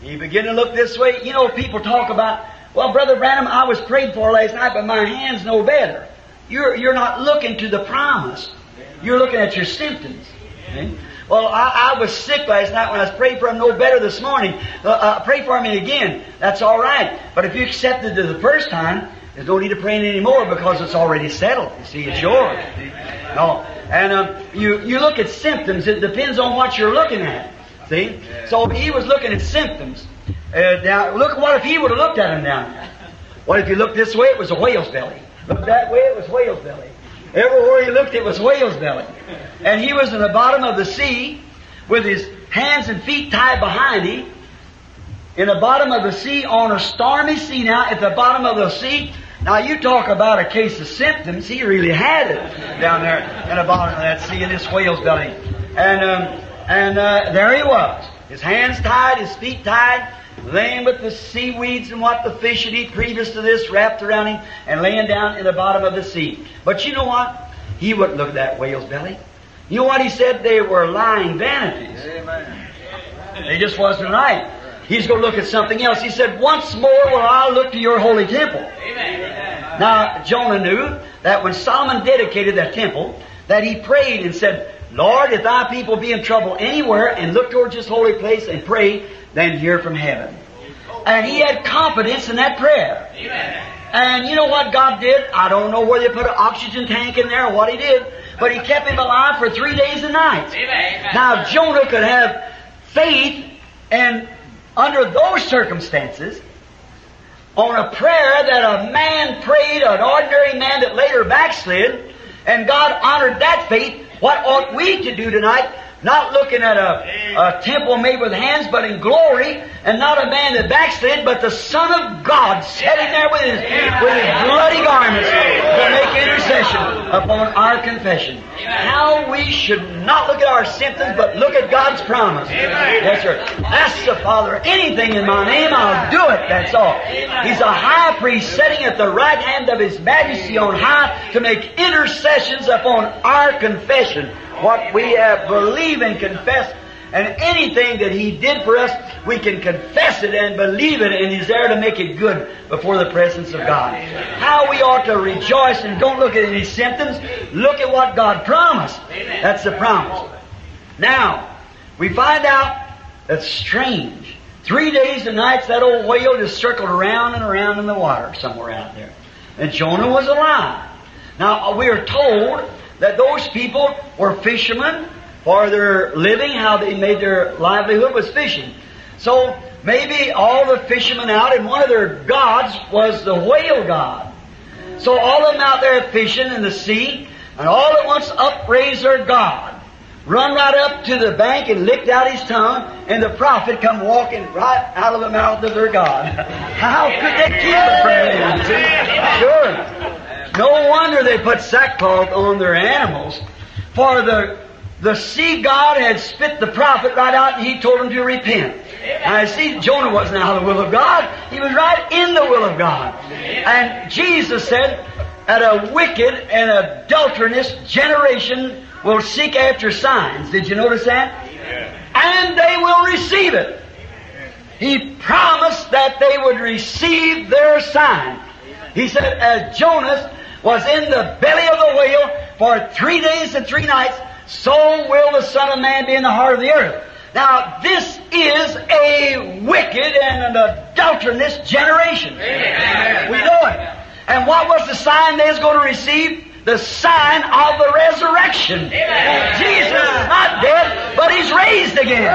he began to look this way. You know, people talk about, well, Brother Branham, I was prayed for last night, but my hand's no better. You're, you're not looking to the promise. You're looking at your symptoms. Okay? Well, I, I, was sick last night when I was praying for him no better this morning. Uh, uh, pray for me again. That's all right. But if you accepted it the first time, there's no need to pray anymore because it's already settled. You see, it's yours. No. And um, you, you look at symptoms. It depends on what you're looking at. See? So he was looking at symptoms. Uh, now, look, what if he would have looked at him down there? What if you looked this way? It was a whale's belly. Look that way, it was whale's belly. Everywhere he looked, it was whale's belly. And he was in the bottom of the sea with his hands and feet tied behind him in the bottom of the sea on a stormy sea now at the bottom of the sea. Now you talk about a case of symptoms. He really had it down there in the bottom of that sea in this whale's belly. And, um, and uh, there he was. His hands tied, his feet tied, laying with the seaweeds and what the fish had eaten previous to this wrapped around him and laying down in the bottom of the sea. But you know what? He wouldn't look at that whale's belly. You know what he said? They were lying vanities. Amen. They just wasn't right. He's going to look at something else. He said, Once more will I look to your holy temple. Amen. Now, Jonah knew that when Solomon dedicated that temple, that he prayed and said, Lord, if thy people be in trouble anywhere and look towards this holy place and pray, then hear from heaven. And he had confidence in that prayer. And you know what God did? I don't know whether he put an oxygen tank in there or what he did, but he kept him alive for three days and nights. Now Jonah could have faith and under those circumstances, on a prayer that a man prayed, an ordinary man that later backslid, and God honored that faith, what ought we to do tonight? Not looking at a, a temple made with hands, but in glory, and not a man that backslid, but the Son of God sitting there with his, with his bloody garments to make intercession upon our confession. How we should not look at our symptoms, but look at God's promise. Yes, sir. Ask the Father anything in my name, I'll do it. That's all. He's a high priest sitting at the right hand of His Majesty on high to make intercessions upon our confession what we have believe and confess. And anything that He did for us, we can confess it and believe it, and He's there to make it good before the presence of God. How we ought to rejoice and don't look at any symptoms. Look at what God promised. That's the promise. Now, we find out that's strange. Three days and nights that old whale just circled around and around in the water somewhere out there. And Jonah was alive. Now, we are told that those people were fishermen for their living, how they made their livelihood was fishing. So maybe all the fishermen out, and one of their gods was the whale god. So all of them out there fishing in the sea, and all at once upraised their god, run right up to the bank and licked out his tongue, and the prophet come walking right out of the mouth of their god. <laughs> How could they keep it from him? Sure. No wonder they put sackcloth on their animals. For the the sea god had spit the prophet right out and he told him to repent. I see Jonah wasn't out of the will of God. He was right in the will of God. And Jesus said, that a wicked and adulterous generation will seek after signs. Did you notice that? And they will receive it. He promised that they would receive their sign. He said, as Jonas was in the belly of the whale for three days and three nights, so will the Son of Man be in the heart of the earth. Now, this is a wicked and an adulterous generation. We know it. And what was the sign they was going to receive? The sign of the resurrection. Jesus is not dead, but He's raised again.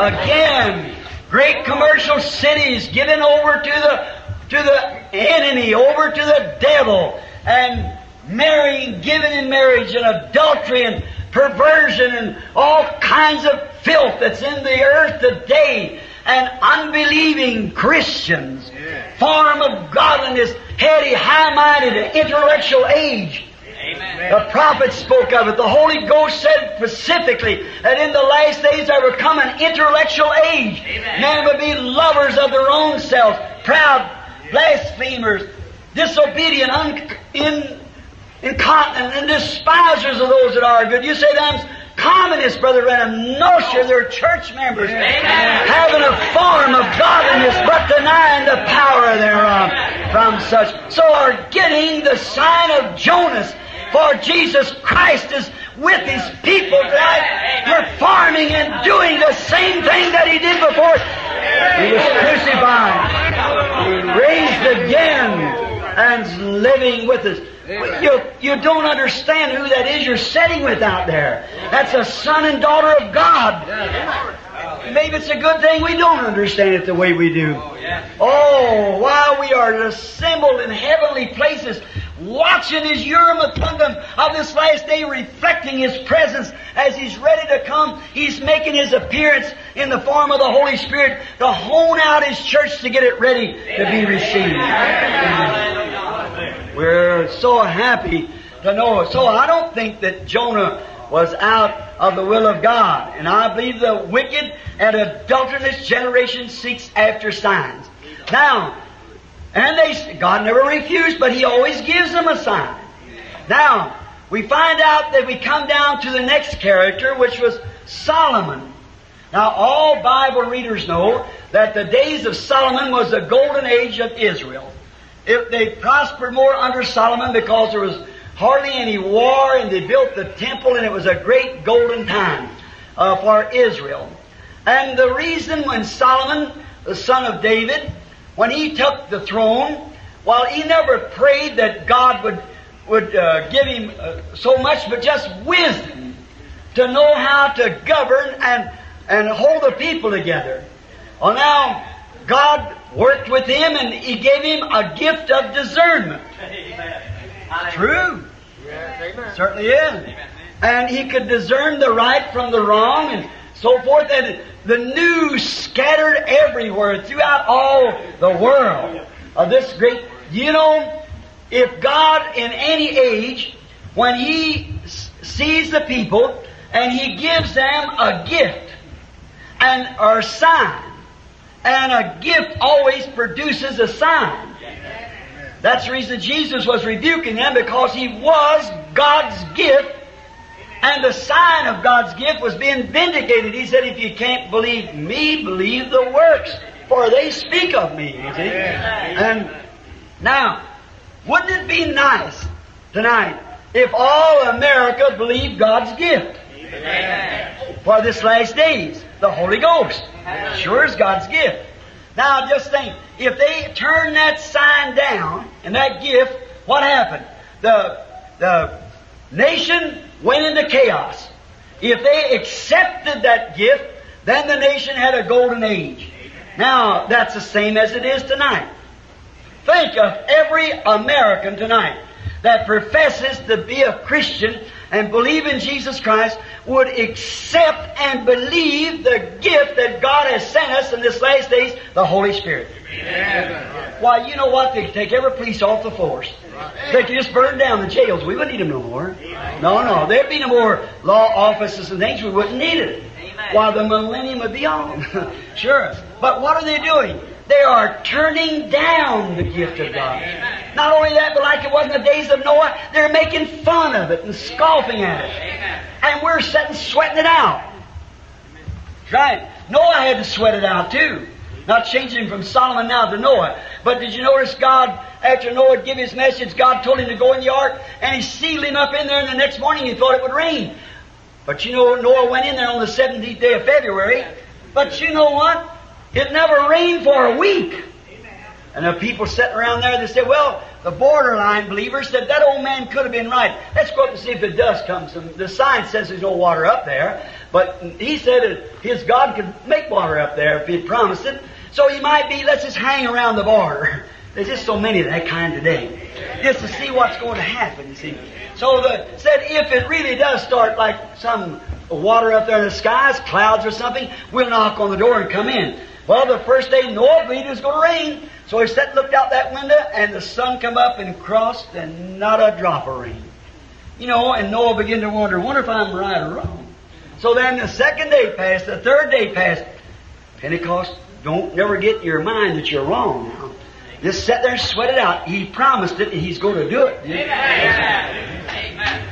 Again, great commercial cities given over to the to the enemy, over to the devil, and marrying, giving in marriage, and adultery, and perversion, and all kinds of filth that's in the earth today and unbelieving Christians, form of godliness, heady, high-minded, intellectual age. Amen. The prophet spoke of it. The Holy Ghost said specifically that in the last days there would come an intellectual age. Amen. Men would be lovers of their own selves, proud, blasphemers, disobedient, un- in, incontinent, and despisers of those that are good. You say them's communists, Brother Branham. No, sure, they're church members. Having a form of godliness, but denying the power thereof from such. So are getting the sign of Jonas. For Jesus Christ is with His people tonight, performing and doing the same thing that He did before. He was crucified, He raised again, and living with us. You, you don't understand who that is you're sitting with out there. That's a son and daughter of God. Maybe it's a good thing we don't understand it the way we do. Oh, oh while we are assembled in heavenly places, watching His Urim and Thummim of this last day, reflecting His presence as He's ready to come, He's making His appearance in the form of the Holy Spirit to hone out His church to get it ready to be received. We're so happy to know it. So I don't think that Jonah was out of the will of God. And I believe the wicked and adulterous generation seeks after signs. Now, and they, God never refused, but He always gives them a sign. Now, we find out that we come down to the next character, which was Solomon. Now, all Bible readers know that the days of Solomon was the golden age of Israel. It, they prospered more under Solomon because there was hardly any war and they built the temple and it was a great golden time uh, for Israel. And the reason when Solomon, the son of David, when he took the throne, while he never prayed that God would, would uh, give him uh, so much, but just wisdom to know how to govern and, and hold the people together. Well, now, God worked with him and he gave him a gift of discernment. True. Certainly is. And he could discern the right from the wrong and so forth. And the news scattered everywhere throughout all the world of this great. You know, if God in any age, when He sees the people and He gives them a gift and or sign, and a gift always produces a sign. That's the reason Jesus was rebuking them because he was God's gift and the sign of God's gift was being vindicated. He said, if you can't believe me, believe the works, for they speak of me. You see? And now, wouldn't it be nice tonight if all America believed God's gift for this last days? The Holy Ghost. Sure is God's gift. Now just think, if they turn that sign down and that gift, what happened? The, the nation went into chaos. If they accepted that gift, then the nation had a golden age. Now, that's the same as it is tonight. Think of every American tonight that professes to be a Christian and believe in Jesus Christ would accept and believe the gift that God has sent us in this last days, the Holy Spirit. Why, you know what? They could take every police off the force. They could just burn down the jails. We wouldn't need them no more. No, no. There'd be no more law offices and things. We wouldn't need it. While the millennium would be on. <laughs> sure. But what are they doing? They are turning down the gift of God. Not only that, but like it was in the days of Noah, they're making fun of it and scoffing at it. And we're sitting sweating it out. Right. Noah had to sweat it out too. Not changing from Solomon now to Noah. But did you notice God, after Noah gave his message, God told him to go in the ark, and he sealed him up in there, and the next morning he thought it would rain. But you know, Noah went in there on the 17th day of February. But you know what? It never rained for a week. And the people sitting around there, they said, well, the borderline believers said that old man could have been right. Let's go up and see if the dust comes. The sign says there's no water up there. But he said his God could make water up there if he promised it. So he might be, let's just hang around the border. <laughs> There's just so many of that kind today. Just to see what's going to happen, you see. So the said if it really does start like some water up there in the skies, clouds or something, we'll knock on the door and come in. Well, the first day Noah believed it was going to rain. So he sat and looked out that window and the sun come up and crossed and not a drop of rain. You know, and Noah began to wonder, wonder if I'm right or wrong. So then the second day passed, the third day passed. Pentecost, don't never get in your mind that you're wrong. Just sit there and sweat it out. He promised it and he's going to do it.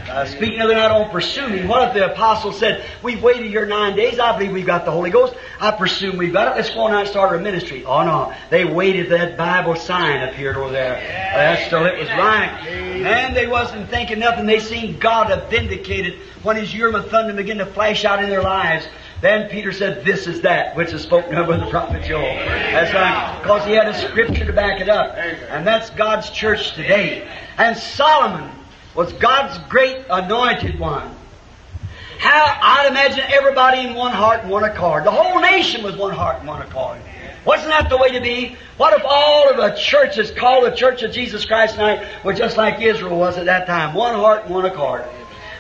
Uh, speaking of I don't pursue me. What if the apostle said, We've waited here nine days, I believe we've got the Holy Ghost, I presume we've got it, let's go on out and start our ministry. Oh no, they waited that Bible sign appeared over there. Uh, that's it was right. And they wasn't thinking nothing, they seen God have vindicated when his Urim and Thummim began to flash out in their lives. Then Peter said, This is that which is spoken of by the prophet Joel. That's right. Because he had a scripture to back it up. And that's God's church today. And Solomon was God's great anointed one. How I'd imagine everybody in one heart and one accord. The whole nation was one heart and one accord. Wasn't that the way to be? What if all of the churches called the Church of Jesus Christ tonight were just like Israel was at that time? One heart and one accord.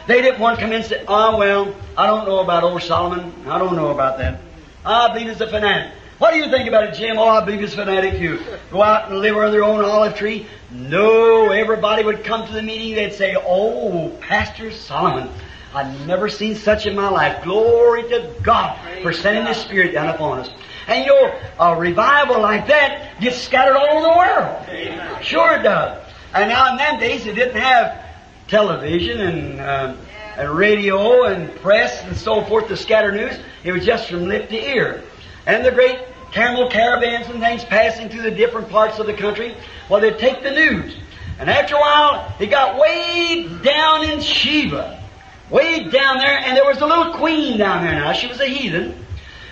They didn't want to come in and say, oh, well, I don't know about old Solomon. I don't know about that. I believe he's a fanatic. What do you think about it, Jim? Oh, I believe he's a fanatic too. Go out and live under their own olive tree. No, everybody would come to the meeting. They'd say, oh, Pastor Solomon. I've never seen such in my life. Glory to God for sending the Spirit down upon us. And you know, a revival like that gets scattered all over the world. Sure it does. And now in them days, they didn't have television and, uh, and radio and press and so forth to scatter news. It was just from lip to ear. And the great camel caravans and things passing through the different parts of the country, well, they'd take the news. And after a while, it got way down in Sheba. Way down there, and there was a little queen down there now. She was a heathen.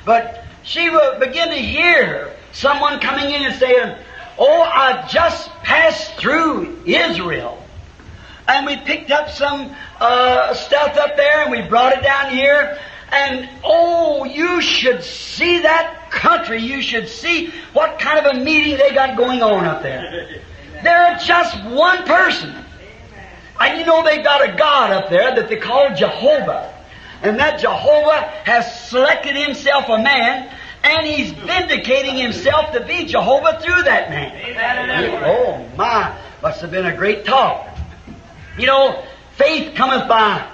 But she would begin to hear someone coming in and saying, Oh, I just passed through Israel. And we picked up some uh, stuff up there and we brought it down here. And oh, you should see that country. You should see what kind of a meeting they got going on up there. They're just one person. And you know they've got a God up there that they call Jehovah. And that Jehovah has selected himself a man and he's vindicating himself to be Jehovah through that man. Oh my, must have been a great talk. You know, faith cometh by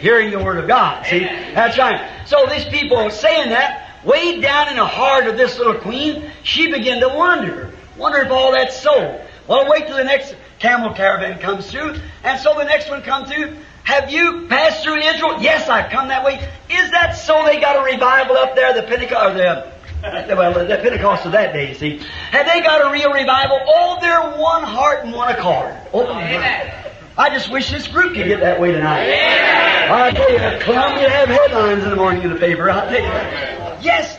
hearing the Word of God. See? That's right. So these people saying that, way down in the heart of this little queen, she began to wonder. Wonder if all that's so. Well, wait till the next camel caravan comes through, and so the next one comes through. Have you passed through Israel? Yes, I've come that way. Is that so? They got a revival up there, the Pentecost, or the <laughs> well, the Pentecost of that day, you see. Have they got a real revival? Oh, they're one heart and one accord. Open I just wish this group could get that way tonight. I tell you, Columbia have headlines in the morning in the paper. I tell you, yes,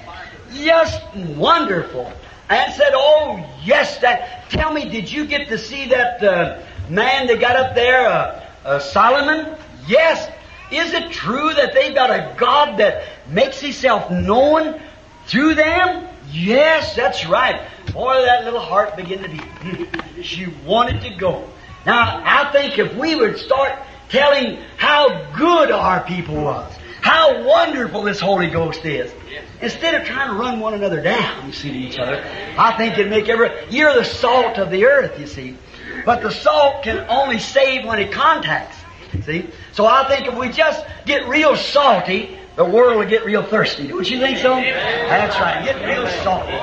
yes, wonderful. And said, "Oh, yes, that." Tell me, did you get to see that uh, man that got up there, uh, uh, Solomon? Yes. Is it true that they've got a God that makes Himself known through them? Yes, that's right. Boy, that little heart began to beat. <laughs> she wanted to go. Now, I think if we would start telling how good our people was, how wonderful this Holy Ghost is. Instead of trying to run one another down, you see, to each other, I think it'd make every, you're the salt of the earth, you see. But the salt can only save when it contacts, see. So I think if we just get real salty, the world will get real thirsty. Don't you think so? That's right. Get real salty.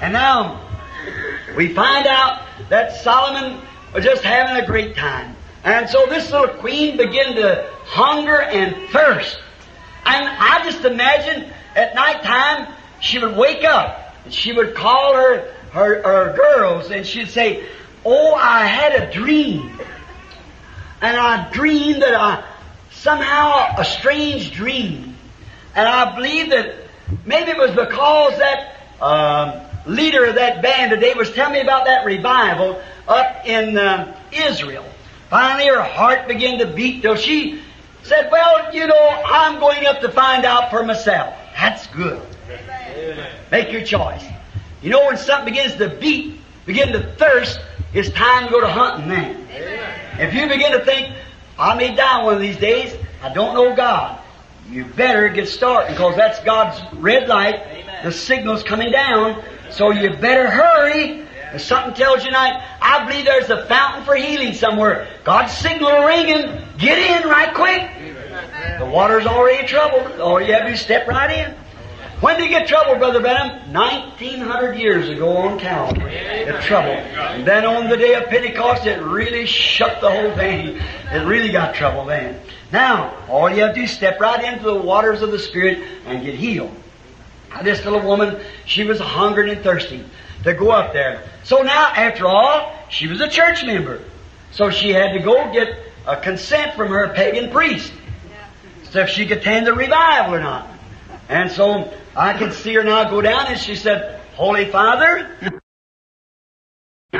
And now, we find out that Solomon was just having a great time. And so this little queen began to hunger and thirst. And I just imagine at night time she would wake up and she would call her, her, her girls and she'd say, Oh, I had a dream. And I dreamed that I, somehow a strange dream. And I believe that maybe it was because that um, leader of that band today was telling me about that revival up in uh, Israel. Finally, her heart began to beat till she said, Well, you know, I'm going up to find out for myself. That's good. Make your choice. You know, when something begins to beat, begin to thirst, it's time to go to hunting then. If you begin to think, I may die one of these days, I don't know God, you better get started because that's God's red light. The signal's coming down, so you better hurry. If something tells you tonight, I believe there's a fountain for healing somewhere. God's signal ringing. Get in right quick. The water's already troubled. All you have to do is step right in. When did you get troubled, Brother Branham? 1900 years ago on Calvary. Get trouble. And then on the day of Pentecost, it really shut the whole thing. It really got trouble then. Now, all you have to do is step right into the waters of the Spirit and get healed. Now, this little woman, she was hungering and thirsty to go up there. So now, after all, she was a church member. So she had to go get a consent from her pagan priest. So if she could attend the revival or not. And so I could see her now go down and she said, Holy Father, <clears throat>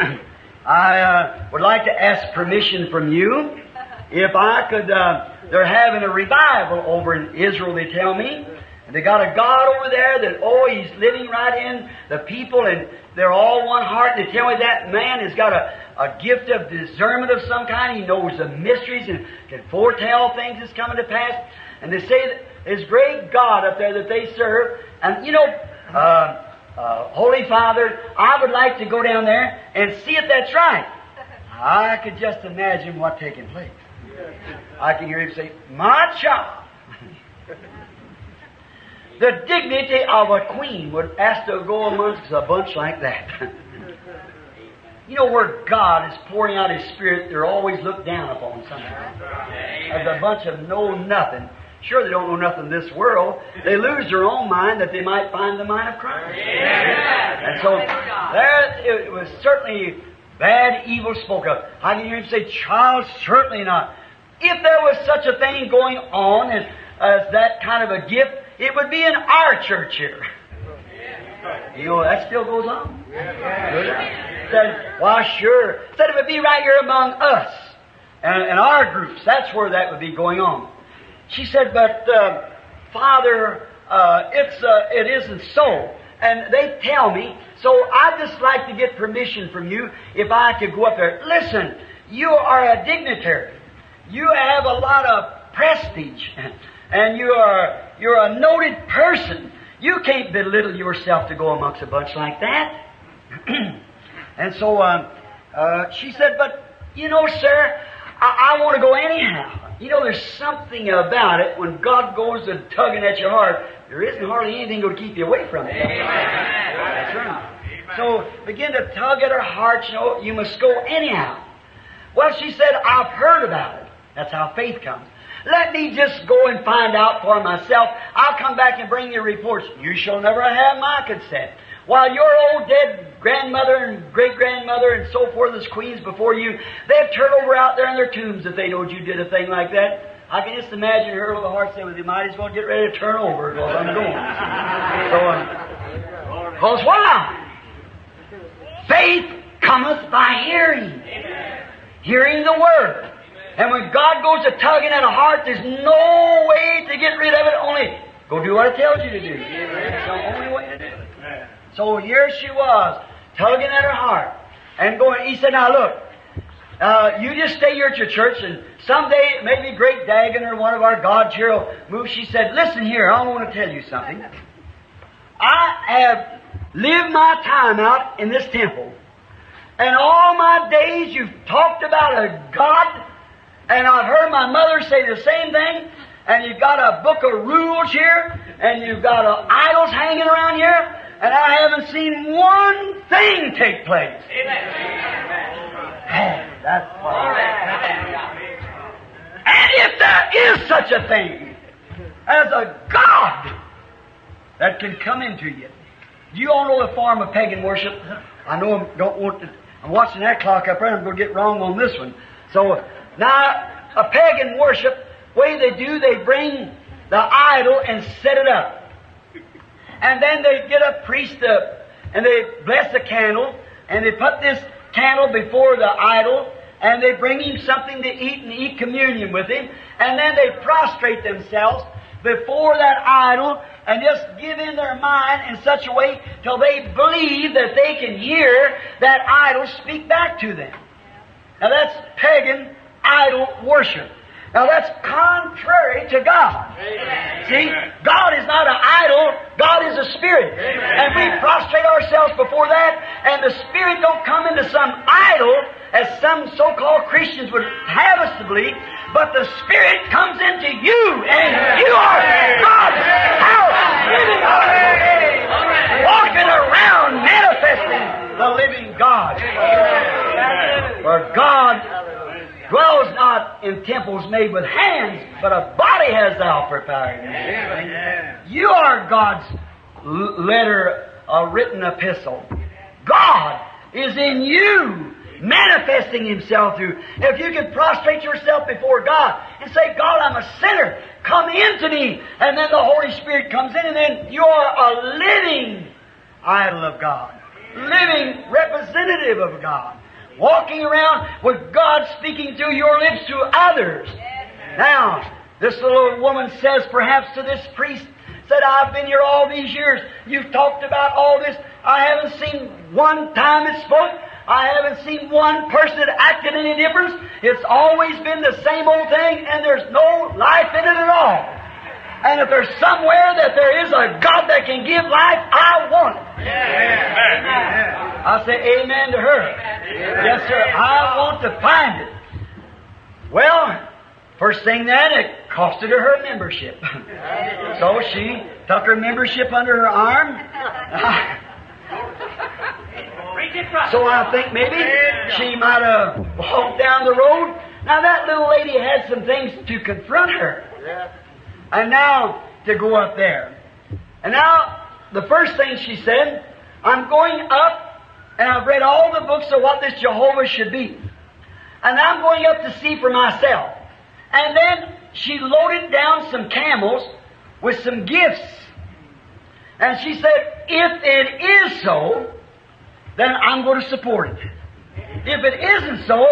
I uh, would like to ask permission from you if I could, uh, they're having a revival over in Israel, they tell me. And they got a God over there that, oh, He's living right in the people and they're all one heart. They tell me that man has got a, a gift of discernment of some kind. He knows the mysteries and can foretell things that's coming to pass. And they say there's great God up there that they serve. And you know, uh, uh, Holy Father, I would like to go down there and see if that's right. I could just imagine what taking place. I can hear him say, "My child." the dignity of a queen would ask to go amongst a bunch like that. you know, where God is pouring out His Spirit, they're always looked down upon somehow. As a bunch of know nothing. Sure, they don't know nothing in this world. They lose their own mind that they might find the mind of Christ. And so, there, it was certainly bad, evil spoke of. I can hear him say, child, certainly not. If there was such a thing going on as, as that kind of a gift, it would be in our church here. You know, that still goes on. Yeah. Said, why sure. Said it would be right here among us and, and our groups. That's where that would be going on. She said, but uh, Father, uh, it's uh, it isn't so. And they tell me, so I'd just like to get permission from you if I could go up there. Listen, you are a dignitary. You have a lot of prestige, <laughs> and you are you're a noted person. You can't belittle yourself to go amongst a bunch like that. <clears throat> and so um, uh, she said, but you know, sir, I, I want to go anyhow. You know, there's something about it when God goes and tugging at your heart. There isn't hardly anything going to keep you away from it. That's right. So begin to tug at her heart. You know, you must go anyhow. Well, she said, I've heard about it. That's how faith comes. Let me just go and find out for myself. I'll come back and bring you reports. You shall never have my consent. While your old dead grandmother and great grandmother and so forth as queens before you, they've turned over out there in their tombs if they knowed you did a thing like that. I can just imagine her little heart saying, well, you might as well get ready to turn over because I'm going. so, because uh, why? Faith cometh by hearing. Hearing the Word. And when God goes to tugging at a heart, there's no way to get rid of it, only go do what it tells you to do. It's the only way to do it. So here she was, tugging at her heart, and going, he said, now look, uh, you just stay here at your church, and someday maybe Great Dagon or one of our gods here will move. She said, Listen here, I want to tell you something. I have lived my time out in this temple, and all my days you've talked about a God, and I've heard my mother say the same thing, and you've got a book of rules here, and you've got idols hanging around here, and I haven't seen one thing take place. Amen. That's And if there is such a thing as a God that can come into you, you all know the form of pagan worship. <laughs> I know I don't want to. I'm watching that clock up there. and I'm going to get wrong on this one. So now, a pagan worship, way they do, they bring the idol and set it up. And then they get a priest up and they bless the candle and they put this candle before the idol and they bring him something to eat and eat communion with him and then they prostrate themselves before that idol and just give in their mind in such a way till they believe that they can hear that idol speak back to them. Now that's pagan idol worship. Now that's contrary to God. Amen. See, God is not an idol, God is a spirit. Amen. And we prostrate ourselves before that, and the spirit don't come into some idol, as some so-called Christians would have us to believe, but the spirit comes into you, and you are God's house, living walking around manifesting the living God. For God dwells not in temples made with hands, but a body has thou prepared. You are God's letter, a written epistle. God is in you, manifesting Himself through. If you can prostrate yourself before God and say, God, I'm a sinner, come into me, and then the Holy Spirit comes in, and then you are a living idol of God, living representative of God walking around with God speaking through your lips to others. Now, this little woman says perhaps to this priest, said, I've been here all these years. You've talked about all this. I haven't seen one time it spoke. I haven't seen one person that acted any difference. It's always been the same old thing, and there's no life in it at all. And if there's somewhere that there is a God that can give life, I want it. Yeah. I say amen to her. Yes, sir. I want to find it. Well, first thing then, it costed her her membership. <laughs> so she took her membership under her arm. <laughs> so I think maybe she might have walked down the road. Now that little lady had some things to confront her. And now to go up there. And now the first thing she said, I'm going up and I've read all the books of what this Jehovah should be. And I'm going up to see for myself. And then she loaded down some camels with some gifts. And she said, if it is so, then I'm going to support it. If it isn't so,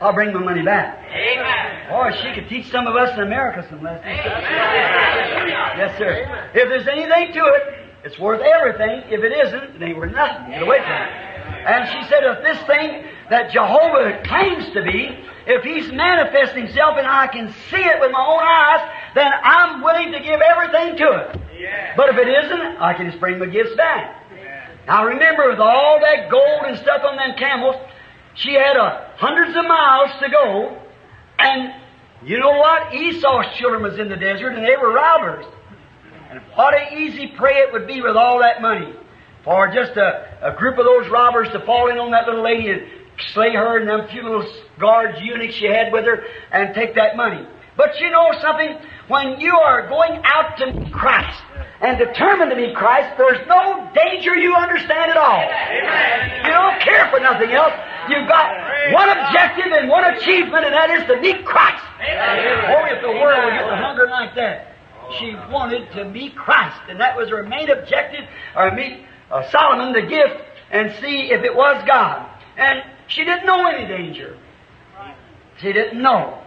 I'll bring my money back. Amen. Boy, she could teach some of us in America some lessons. Yes, sir. Amen. If there's anything to it, it's worth everything. If it isn't, it ain't worth nothing. Get away from it. And she said, if this thing that Jehovah claims to be, if He's manifesting Himself and I can see it with my own eyes, then I'm willing to give everything to it. But if it isn't, I can just bring my gifts back. Now remember, with all that gold and stuff on them camels, she had uh, hundreds of miles to go, and you know what? Esau's children was in the desert, and they were robbers. And what an easy prey it would be with all that money for just a, a group of those robbers to fall in on that little lady and slay her and them few little guards, eunuchs she had with her, and take that money. But you know something? When you are going out to Christ and determined to meet Christ, there's no danger you understand at all. Amen. You don't care for nothing else. You've got one objective and one achievement, and that is to meet Christ. Amen. Oh, if the world would get the hunger like that. She wanted to meet Christ, and that was her main objective, or meet uh, Solomon the gift and see if it was God. And she didn't know any danger. She didn't know.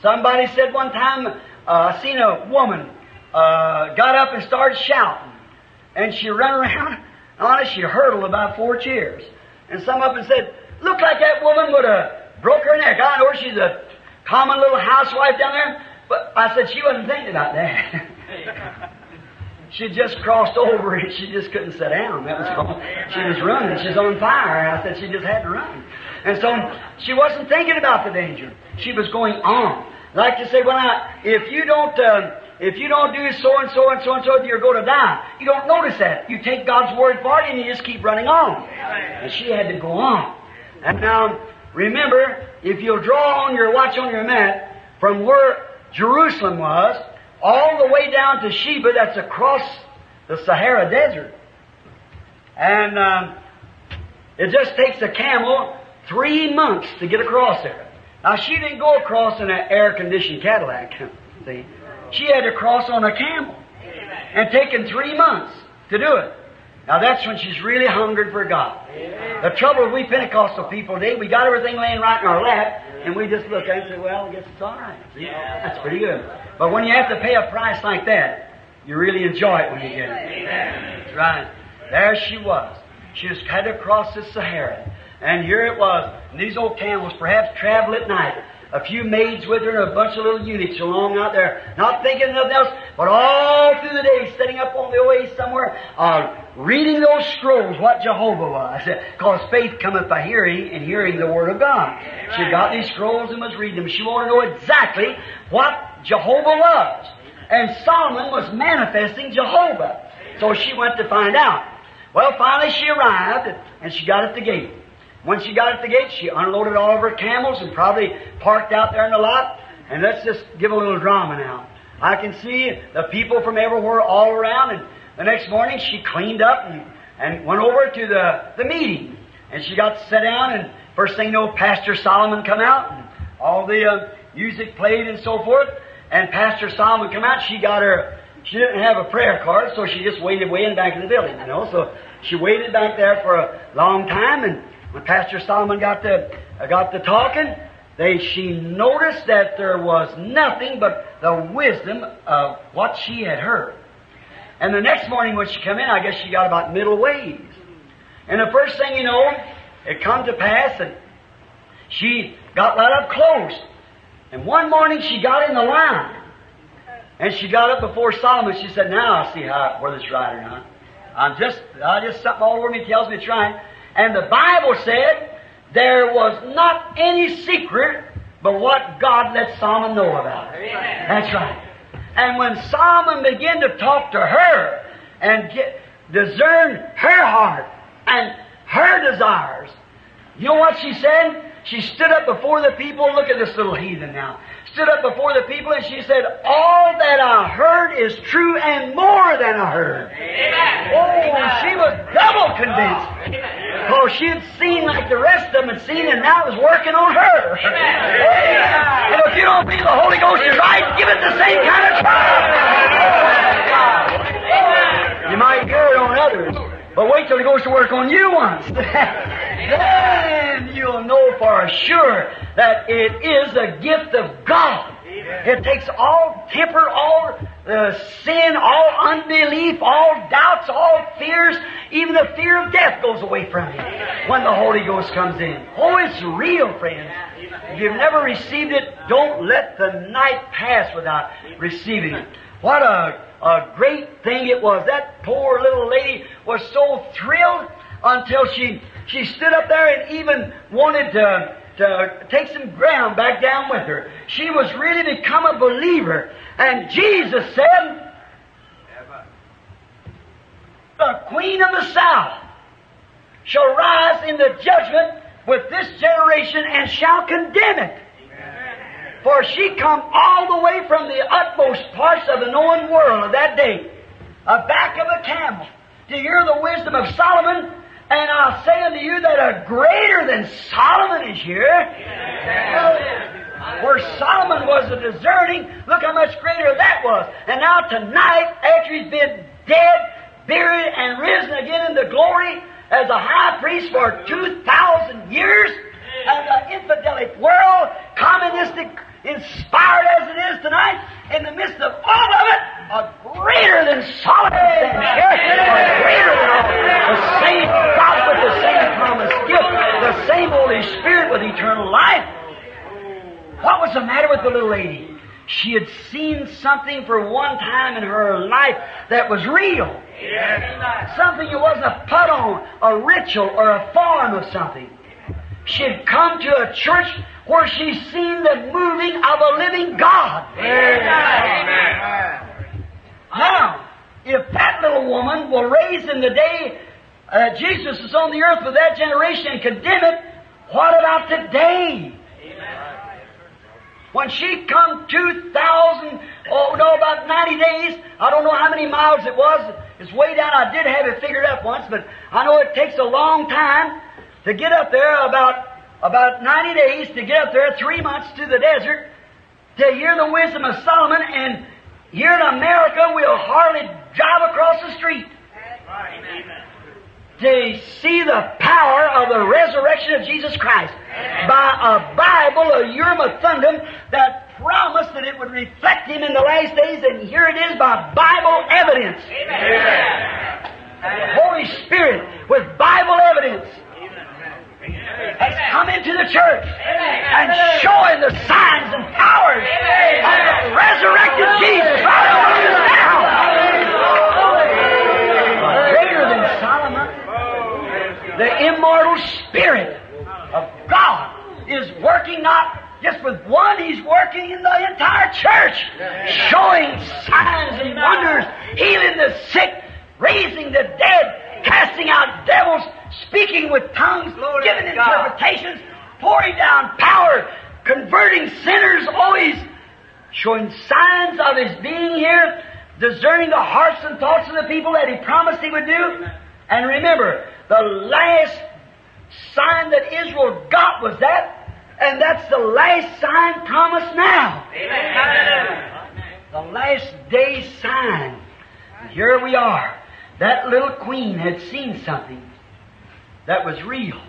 Somebody said one time, uh, I seen a woman uh, got up and started shouting, and she ran around. <laughs> Honest, she hurdled about four chairs. And some up and said, "Look like that woman would have broke her neck. I know she's a common little housewife down there, but I said she wasn't thinking about that. <laughs> she just crossed over and she just couldn't sit down. That was all. She was running. She's on fire. I said she just had to run. And so she wasn't thinking about the danger. She was going on. Like to say, well, now, if you don't, uh, if you don't do so and so and so and so, you're going to die. You don't notice that. You take God's word for it and you just keep running on. And she had to go on. And now, remember, if you'll draw on your watch on your map from where Jerusalem was, all the way down to Sheba, that's across the Sahara Desert. And um, it just takes a camel three months to get across there. Now, she didn't go across in an air conditioned Cadillac, <laughs> see. She had to cross on a camel. And taken three months to do it. Now that's when she's really hungered for God. The trouble we Pentecostal people today, we got everything laying right in our lap, and we just look at it and say, well, I guess it's all right. See? That's pretty good. But when you have to pay a price like that, you really enjoy it when you get it. That's right. There she was. She was had to cross the Sahara. And here it was. And these old camels perhaps travel at night. A few maids with her and a bunch of little eunuchs along out there, not thinking of nothing else, but all through the day sitting up on the way somewhere, uh, reading those scrolls, what Jehovah was. <laughs> Because faith cometh by hearing, and hearing the Word of God. She got these scrolls and was reading them. She wanted to know exactly what Jehovah was. And Solomon was manifesting Jehovah. So she went to find out. Well, finally she arrived, and she got at the gate. When she got at the gate, she unloaded all of her camels and probably parked out there in the lot. And let's just give a little drama now. I can see the people from everywhere all around. And the next morning, she cleaned up and, and went over to the, the meeting. And she got to sit down. And first thing you know, Pastor Solomon come out. And all the uh, music played and so forth. And Pastor Solomon come out. She got her. She didn't have a prayer card, so she just waited way in back of the building. You know, so she waited back there for a long time and when Pastor Solomon got to, uh, got to talking, they, she noticed that there was nothing but the wisdom of what she had heard. And the next morning when she come in, I guess she got about middle ways. And the first thing you know, it come to pass that she got right up close. And one morning she got in the line. And she got up before Solomon. She said, now I see how, whether it's right or not. I'm just, I just something all over me tells me it's right. And the Bible said there was not any secret but what God let Solomon know about. Amen. That's right. And when Solomon began to talk to her and get, discern her heart and her desires, you know what she said? She stood up before the people. Look at this little heathen now stood up before the people and she said, All that I heard is true and more than I heard. Amen. Oh, she was double convinced. Oh, because oh, she had seen like the rest of them had seen and now it was working on her. Amen. Oh, and if you don't believe the Holy Ghost is right, give it the same kind of trial. You might hear it on others. But wait till He goes to work on you once. <laughs> then you'll know for sure that it is a gift of God. It takes all temper, all uh, sin, all unbelief, all doubts, all fears, even the fear of death goes away from you when the Holy Ghost comes in. Oh, it's real, friends. If you've never received it, don't let the night pass without receiving it. What a, a great thing it was. That poor little lady was so thrilled until she, she stood up there and even wanted to to take some ground back down with her. She was really become a believer. And Jesus said, The Queen of the South shall rise in the judgment with this generation and shall condemn it. For she come all the way from the utmost parts of the known world of that day, a back of a camel, to hear the wisdom of Solomon and I say unto you that a greater than Solomon is here. Where Solomon was a deserting, look how much greater that was. And now tonight, after he's been dead, buried, and risen again into glory as a high priest for 2,000 years, and the infidelic world, communistic, inspired as it is tonight, in the midst of all of it, a greater than here, a greater than all. The same God with the same promise gift, the same Holy Spirit with eternal life. What was the matter with the little lady? She had seen something for one time in her life that was real. Something that wasn't a put on, a ritual, or a form of something. She had come to a church where she's seen the moving of a living God. Now, if that little woman will raise in the day uh, Jesus is on the earth with that generation and condemn it, what about today? When she come 2,000, oh no, about 90 days, I don't know how many miles it was. It's way down. I did have it figured up once, but I know it takes a long time to get up there, about, about 90 days to get up there, three months to the desert, to hear the wisdom of Solomon, and here in America we'll hardly drive across the street. To see the power of the resurrection of Jesus Christ by a Bible, a Urim that promised that it would reflect Him in the last days, and here it is by Bible evidence. The Holy Spirit with Bible evidence has come into the church and showing the signs and powers of the resurrected Jesus now. Greater than Solomon, the immortal Spirit of God is working not just with one, He's working in the entire church, showing signs and wonders, healing the sick, raising the dead, casting out devils, speaking with tongues, giving interpretations, pouring down power, converting sinners, always showing signs of His being here, discerning the hearts and thoughts of the people that He promised He would do. And remember, the last sign that Israel got was that, and that's the last sign promised now. The last day sign. Here we are. That little queen had seen something that was real.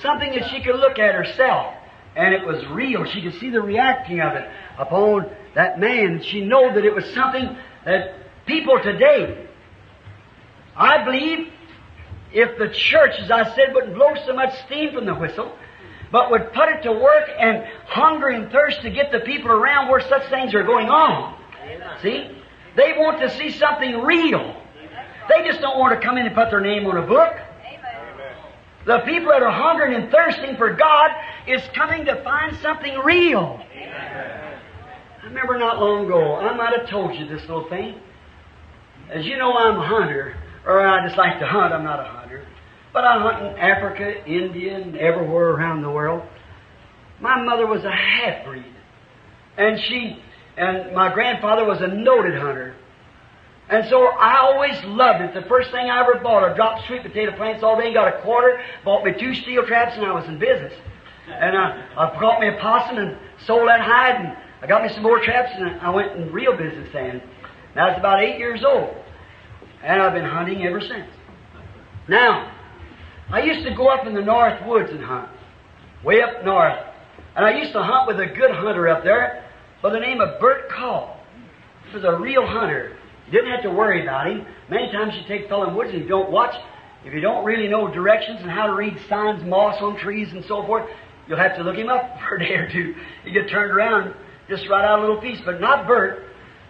Something that she could look at herself. And it was real. She could see the reacting of it upon that man. She knew that it was something that people today, I believe, if the church, as I said, wouldn't blow so much steam from the whistle, but would put it to work and hunger and thirst to get the people around where such things are going on. See? They want to see something real. They just don't want to come in and put their name on a book. The people that are hungering and thirsting for God is coming to find something real. I remember not long ago, I might have told you this little thing. As you know, I'm a hunter, or I just like to hunt. I'm not a hunter. But I hunt in Africa, India, and everywhere around the world. My mother was a half breed. And she, and my grandfather was a noted hunter. And so I always loved it. The first thing I ever bought, I dropped sweet potato plants all day, and got a quarter, bought me two steel traps, and I was in business. And uh, I, I caught me a possum and sold that hide, and I got me some more traps, and I went in real business then. Now I was about eight years old. And I've been hunting ever since. Now, I used to go up in the north woods and hunt, way up north. And I used to hunt with a good hunter up there by the name of Bert Call. He was a real hunter. Didn't have to worry about him. Many times you take fellow in woods and you don't watch, if you don't really know directions and how to read signs, moss on trees and so forth, you'll have to look him up <laughs> for a day or two. You get turned around, just right out a little piece, but not Bert.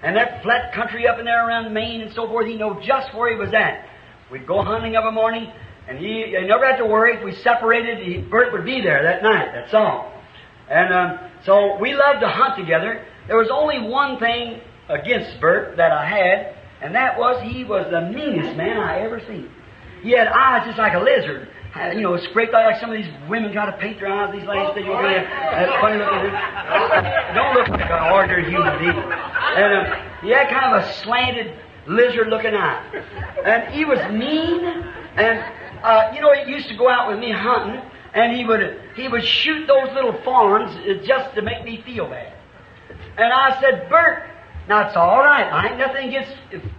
And that flat country up in there around Maine and so forth, he knew just where he was at. We'd go hunting of a morning, and he, he never had to worry. If we separated, he, Bert would be there that night. That's all. And um, so we loved to hunt together. There was only one thing against Bert that I had, and that was he was the meanest man I ever seen. He had eyes just like a lizard. Had, you know, scraped out like some of these women try to paint their eyes. These ladies think you're uh, funny looking. Don't look like an ordinary human being. And um, he had kind of a slanted lizard looking eye. And he was mean, and uh, you know, he used to go out with me hunting, and he would he would shoot those little fawns uh, just to make me feel bad. And I said, Bert, now it's all right. I ain't nothing against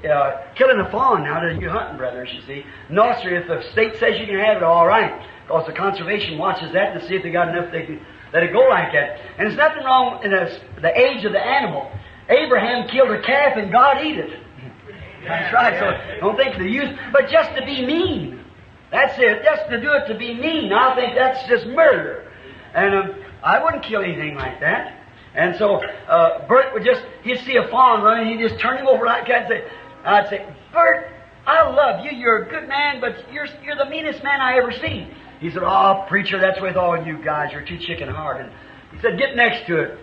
uh, killing a fawn now to you hunting brothers, you see. No, sir, if the state says you can have it, all right. Because the conservation watches that to see if they got enough they can let it go like that. And there's nothing wrong in the, the age of the animal. Abraham killed a calf and God ate it. <laughs> That's right. So don't think the use, but just to be mean. That's it. Just to do it to be mean. I think that's just murder. And um, I wouldn't kill anything like that. And so uh, Bert would just, he'd see a fawn running, he'd just turn him over like that and say, I'd say, Bert, I love you, you're a good man, but you're, you're the meanest man I ever seen. He said, Oh, preacher, that's with all you guys, you're too chicken hearted. He said, Get next to it.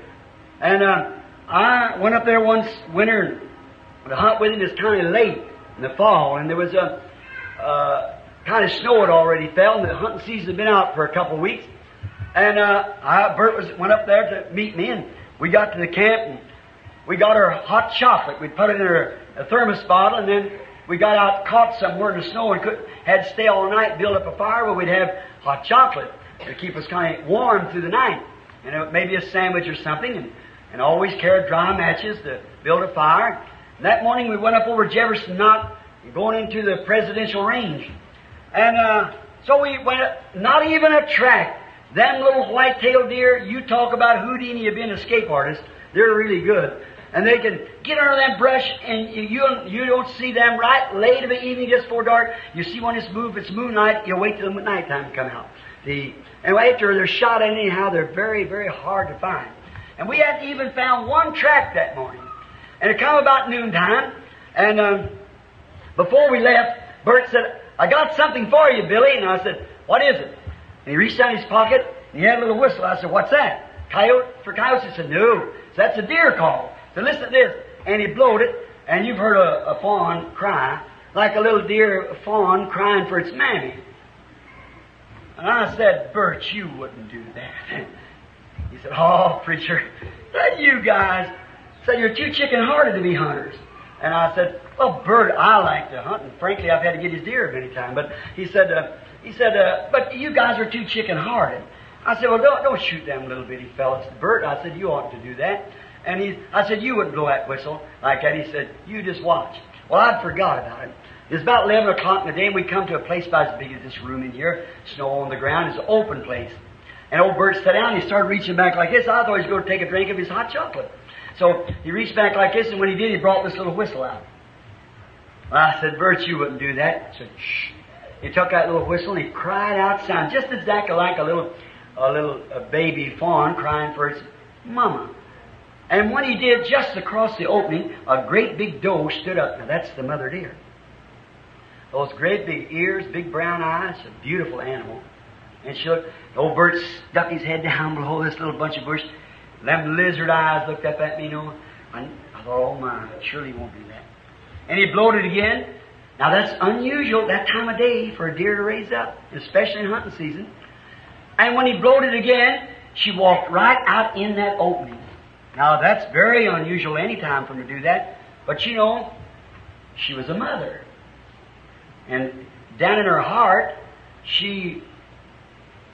And uh, I went up there once winter, the hunt with him is kind of late in the fall, and there was a uh, kind of snow had already fell, and the hunting season had been out for a couple of weeks. And uh, I, Bert was went up there to meet me, and we got to the camp, and we got our hot chocolate. We put it in our, a thermos bottle, and then we got out, caught somewhere in the snow, and could, had to stay all night, build up a fire where we'd have hot chocolate to keep us kind of warm through the night, and maybe a sandwich or something, and, and always carried dry matches to build a fire. And that morning we went up over Jefferson Notch, going into the presidential range, and uh, so we went, not even a track. Them little white-tailed deer, you talk about Houdini of being an escape artist, they're really good. And they can get under that brush and you, you, don't see them right late in the evening just before dark. You see when it's moved, it's moonlight, you wait till the nighttime to come out. The, and after they're shot anyhow, they're very, very hard to find. And we hadn't even found one track that morning. And it come about noontime, and um, before we left, Bert said, I got something for you, Billy. And I said, What is it? And he reached down his pocket, and he had a little whistle. I said, What's that? Coyote for coyotes? He said, No. So that's a deer call. So listen to this. And he blowed it, and you've heard a, a fawn cry, like a little deer fawn crying for its mammy. And I said, Bert, you wouldn't do that. <laughs> He said, Oh, preacher, that you guys said you're too chicken hearted to be hunters. And I said, Well, Bert, I like to hunt, and frankly, I've had to get his deer many times. But he said, uh, He said, uh, But you guys are too chicken hearted. I said, Well, don't, don't shoot them little bitty fellas. Bert, I said, You ought to do that. And he, I said, You wouldn't blow that whistle like that. He said, You just watch. Well, I'd forgot about it. It was about 11 o'clock in the day, and we come to a place about as big as this room in here, snow on the ground. It's an open place. And old Bert sat down and he started reaching back like this. I thought he was going to take a drink of his hot chocolate. So he reached back like this, and when he did, he brought this little whistle out. Well, I said, Bert, you wouldn't do that. I said, shh. He took that little whistle and he cried out sound, just exactly like a little, a little a baby fawn crying for its mama. And when he did, just across the opening, a great big doe stood up. Now that's the mother deer. Those great big ears, big brown eyes, a beautiful animal. And she looked, old Bert stuck his head down below this little bunch of bush. Them lizard eyes looked up at me, you know. I, thought, oh my, surely he won't do that. And he blowed it again. Now that's unusual that time of day for a deer to raise up, especially in hunting season. And when he blowed it again, she walked right out in that opening. Now that's very unusual any time for him to do that. But you know, she was a mother. And down in her heart, she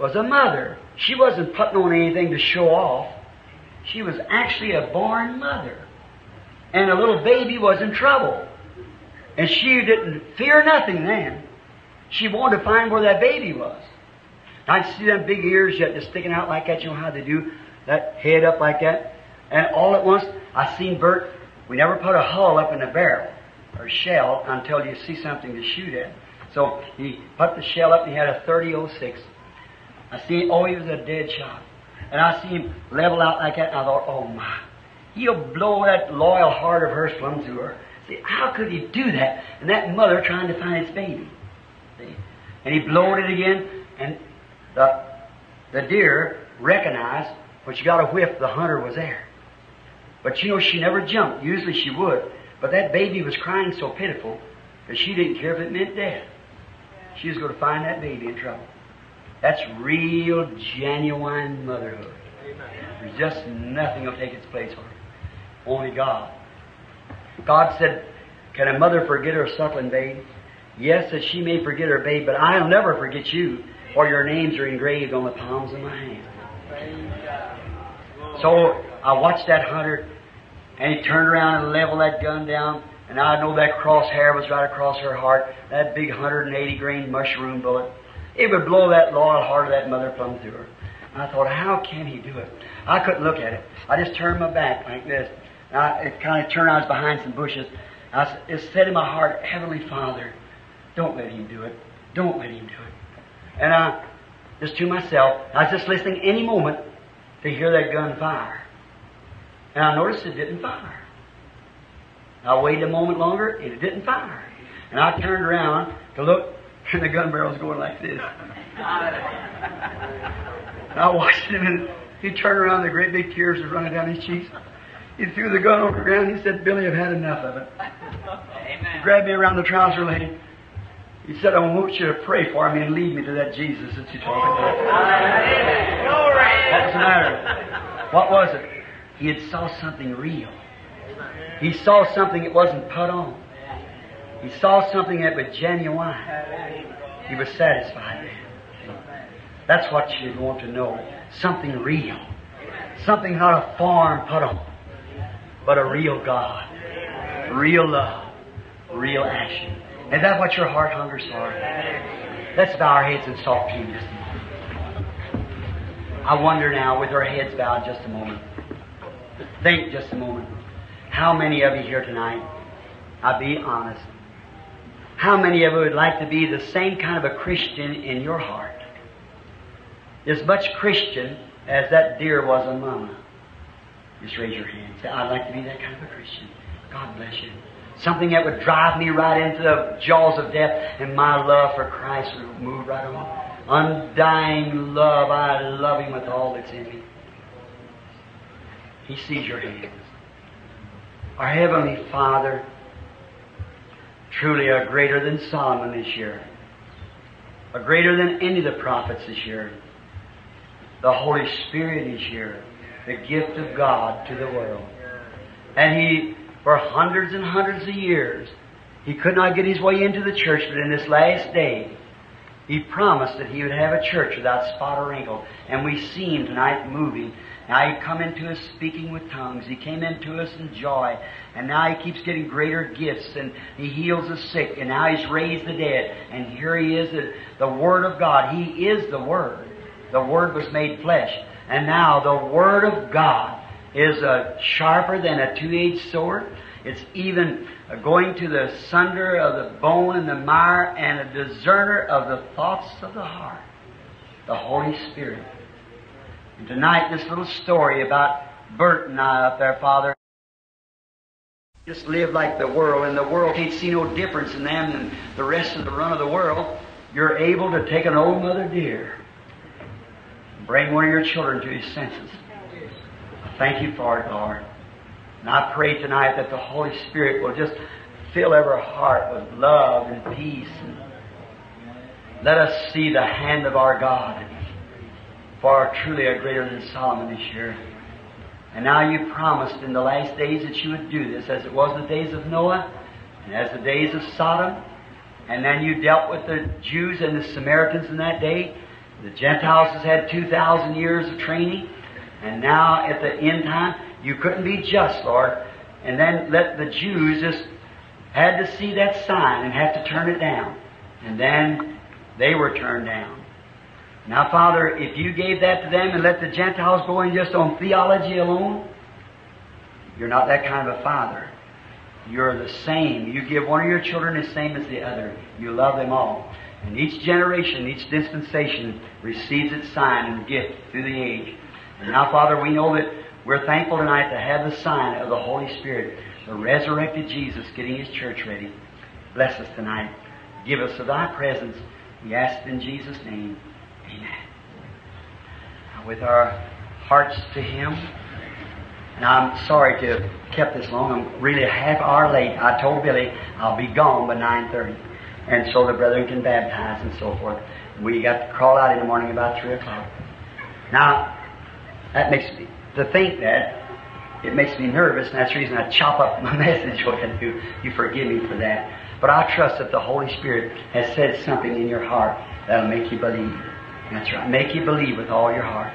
was a mother. She wasn't putting on anything to show off. She was actually a born mother. And a little baby was in trouble. And she didn't fear nothing then. She wanted to find where that baby was. I see them big ears yet just sticking out like that. You know how they do? That head up like that. And all at once, I seen Bert. We never put a hull up in a barrel or shell until you see something to shoot at. So he put the shell up and he had a 3006. I see, oh, he was a dead shot. And I see him level out like that, and I thought, oh my, he'll blow that loyal heart of hers plumb through her. See, how could he do that? And that mother trying to find his baby. See? And he blowed it again, and the, the deer recognized, when she got a whiff, the hunter was there. But you know, she never jumped. Usually she would. But that baby was crying so pitiful that she didn't care if it meant death. She was going to find that baby in trouble. That's real, genuine motherhood. There's just nothing will take its place for her. Only God. God said, Can a mother forget her suckling babe? Yes, that she may forget her babe, but I'll never forget you, for your names are engraved on the palms of my hands. So I watched that hunter, and he turned around and leveled that gun down, and I know that crosshair was right across her heart, that big 180 grain mushroom bullet. It would blow that loyal heart of that mother plumb through her. And I thought, how can he do it? I couldn't look at it. I just turned my back like this. I, it kind of turned. I was behind some bushes. I, it said in my heart, Heavenly Father, don't let him do it. Don't let him do it. And I, just to myself, I was just listening any moment, to hear that gun fire. And I noticed it didn't fire. I waited a moment longer, and it didn't fire. And I turned around to look, <laughs> and the gun barrel's going like this. And <laughs> I watched him, and he turned around, the great big tears were running down his cheeks. He threw the gun over the ground. He said, Billy, I've had enough of it. He grabbed me around the trouser leg. He said, I want you to pray for me and lead me to that Jesus that you're talking about. What was the matter? What was it? He had saw something real. He saw something that wasn't put on. He saw something that was genuine. He was satisfied. That's what you want to know. Something real. Something not a form put on, but a real God. Real love. Real action. Is that what your heart hungers for? Let's bow our heads and talk to Him just a moment. I wonder now, with our heads bowed just a moment, think just a moment. How many of you here tonight, I'll be honest, how many of you would like to be the same kind of a Christian in your heart? As much Christian as that deer was a mama. Just raise your hand. Say, I'd like to be that kind of a Christian. God bless you. Something that would drive me right into the jaws of death, and my love for Christ would move right on. Undying love. I love Him with all that's in me. He sees your hands. Our Heavenly Father, truly a greater than Solomon this year, a greater than any of the prophets this year. The Holy Spirit is here, the gift of God to the world. And He, for hundreds and hundreds of years, He could not get His way into the church, but in this last day, He promised that He would have a church without spot or wrinkle. And we see Him tonight moving. Now He come into us speaking with tongues. He came into us in joy. And now He keeps getting greater gifts and He heals the sick. And now He's raised the dead. And here He is, the, the Word of God. He is the Word. The Word was made flesh. And now the Word of God is uh, sharper than a two-edged sword. It's even uh, going to the sunder of the bone and the mire and a discerner of the thoughts of the heart. The Holy Spirit. And tonight, this little story about Bert and I up there, Father, just live like the world, and the world can't see no difference in them than the rest of the run of the world. You're able to take an old mother deer, bring one of your children to his senses. I thank you for it, Lord. And I pray tonight that the Holy Spirit will just fill every heart with love and peace. And let us see the hand of our God far truly a greater than Solomon this year. And now you promised in the last days that you would do this, as it was the days of Noah, and as the days of Sodom, and then you dealt with the Jews and the Samaritans in that day. The Gentiles has had 2,000 years of training, and now at the end time, you couldn't be just, Lord. And then let the Jews just had to see that sign and have to turn it down. And then they were turned down. Now, Father, if you gave that to them and let the Gentiles go in just on theology alone, you're not that kind of a father. You're the same. You give one of your children the same as the other. You love them all. And each generation, each dispensation receives its sign and gift through the age. And now, Father, we know that we're thankful tonight to have the sign of the Holy Spirit, the resurrected Jesus getting His church ready. Bless us tonight. Give us of Thy presence. We ask in Jesus' name. Amen. With our hearts to Him. and I'm sorry to have kept this long. I'm really a half hour late. I told Billy I'll be gone by 9.30. And so the brethren can baptize and so forth. We got to crawl out in the morning about 3 o'clock. Now, that makes me, to think that, it makes me nervous, and that's the reason I chop up <laughs> my message what I do. You forgive me for that. But I trust that the Holy Spirit has said something in your heart that'll make you believe. That's right. Make you believe with all your heart.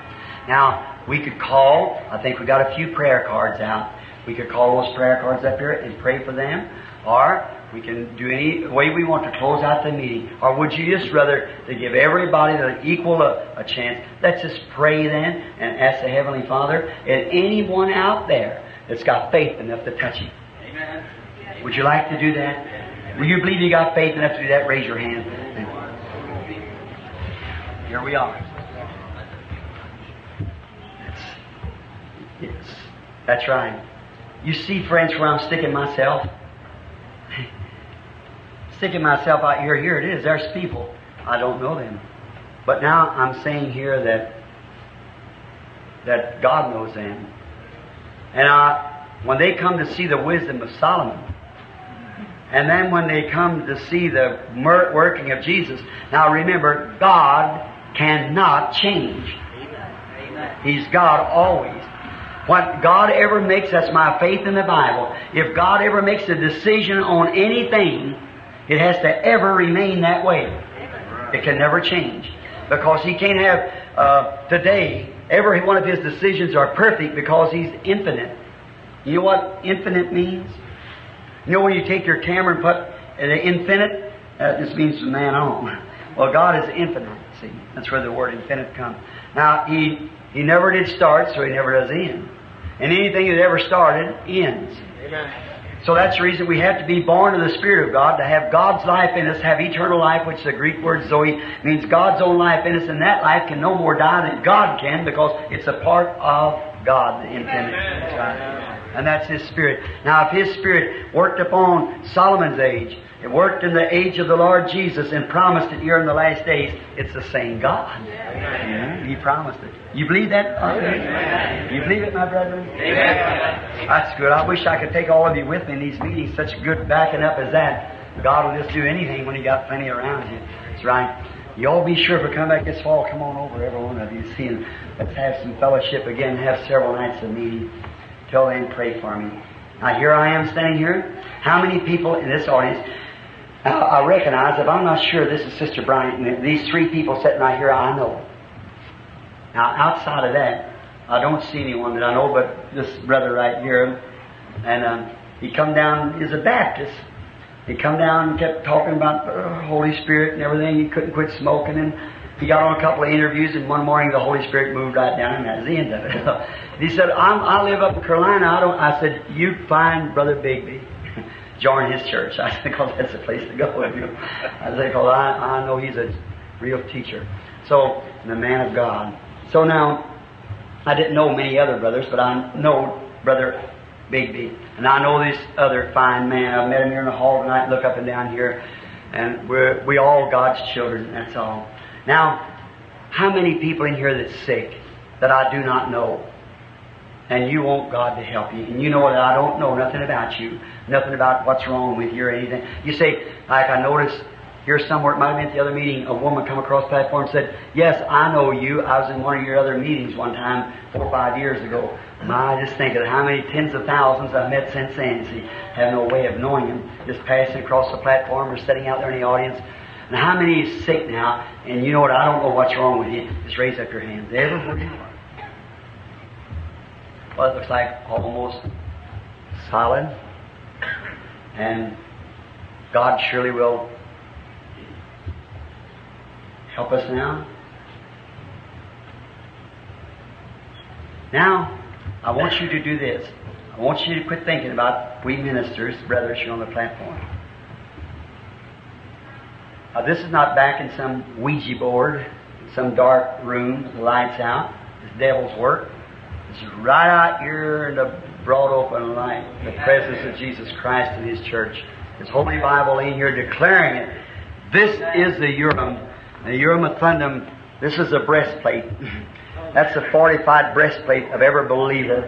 Now, we could call, I think we got a few prayer cards out. We could call those prayer cards up here and pray for them. Or we can do any way we want to close out the meeting. Or would you just rather to give everybody the equal a, a chance? Let's just pray then and ask the Heavenly Father and anyone out there that's got faith enough to touch Him. Amen. Would you like to do that? Will you believe you got faith enough to do that? Raise your hand. Here we are. Yes, that's right. You see, friends, where I'm sticking myself? Sticking myself out here, here it is. There's people. I don't know them. But now I'm saying here that that God knows them. And I, when they come to see the wisdom of Solomon, and then when they come to see the working of Jesus, now remember, God cannot change. He's God always. What God ever makes, that's my faith in the Bible. If God ever makes a decision on anything, it has to ever remain that way. It can never change. Because He can't have, uh, today, every one of His decisions are perfect because He's infinite. You know what infinite means? You know when you take your camera and put uh, infinite? Uh, this means from man on. Well, God is infinite. See, that's where the word infinite comes. Now, He He never did start, so He never does end. And anything that ever started ends. Amen. So that's the reason we have to be born of the Spirit of God, to have God's life in us, have eternal life, which the Greek word Zoe means God's own life in us, and that life can no more die than God can because it's a part of God, the infinite. And that's His Spirit. Now, if His Spirit worked upon Solomon's age, it worked in the age of the Lord Jesus and promised it here in the last days, it's the same God. He promised it. You believe that? You believe it, my brethren? That's good. I wish I could take all of you with me in these meetings. Such good backing up as that. God will just do anything when He got plenty around you. That's right. You all be sure if we come back this fall, come on over, every one of you. See, and let's have some fellowship again. Have several nights of meeting. Till then, pray for me. Now, here I am standing here. How many people in this audience? Now, I recognize, if I'm not sure this is Sister Bryant, and these three people sitting right here, I know. Now, outside of that, I don't see anyone that I know but this brother right here. And um, he come down, he's a Baptist. He come down and kept talking about the Holy Spirit and everything. He couldn't quit smoking. And he got on a couple of interviews, and one morning the Holy Spirit moved right down, and that was the end of it. <laughs> he said, I live up in Carolina. I don't. I said, you find Brother Bigby. <laughs> Join his church. <laughs> I said, because that's the place to go. You know? I said, because I, I know he's a real teacher. So, the man of God. So now, I didn't know many other brothers, but I know Brother Bigby. And I know this other fine man. I met him here in the hall tonight, look up and down here. And we're we all God's children, that's all. Now, how many people in here that's sick that I do not know? And you want God to help you. And you know that I don't know nothing about you, nothing about what's wrong with you or anything. You say, like I noticed here somewhere, it might have been at the other meeting, a woman come across the platform and said, Yes, I know you. I was in one of your other meetings one time, four or five years ago. My, just think of how many tens of thousands I've met since then. See, have no way of knowing them, Just passing across the platform or sitting out there in the audience. And how many is sick now? And you know what? I don't know what's wrong with you. Just raise up your hands. Everybody. Well, it looks like almost solid. And God surely will help us now. Now, I want you to do this. I want you to quit thinking about we ministers, brothers here on the platform. Now, this is not back in some Ouija board, some dark room the lights out. It's devil's work. It's right out here in the broad open light, the presence of Jesus Christ in His church. His Holy Bible in here declaring it. This is the Urim, the Urim and Thummim. This is a breastplate. <laughs> That's the fortified breastplate of every believer.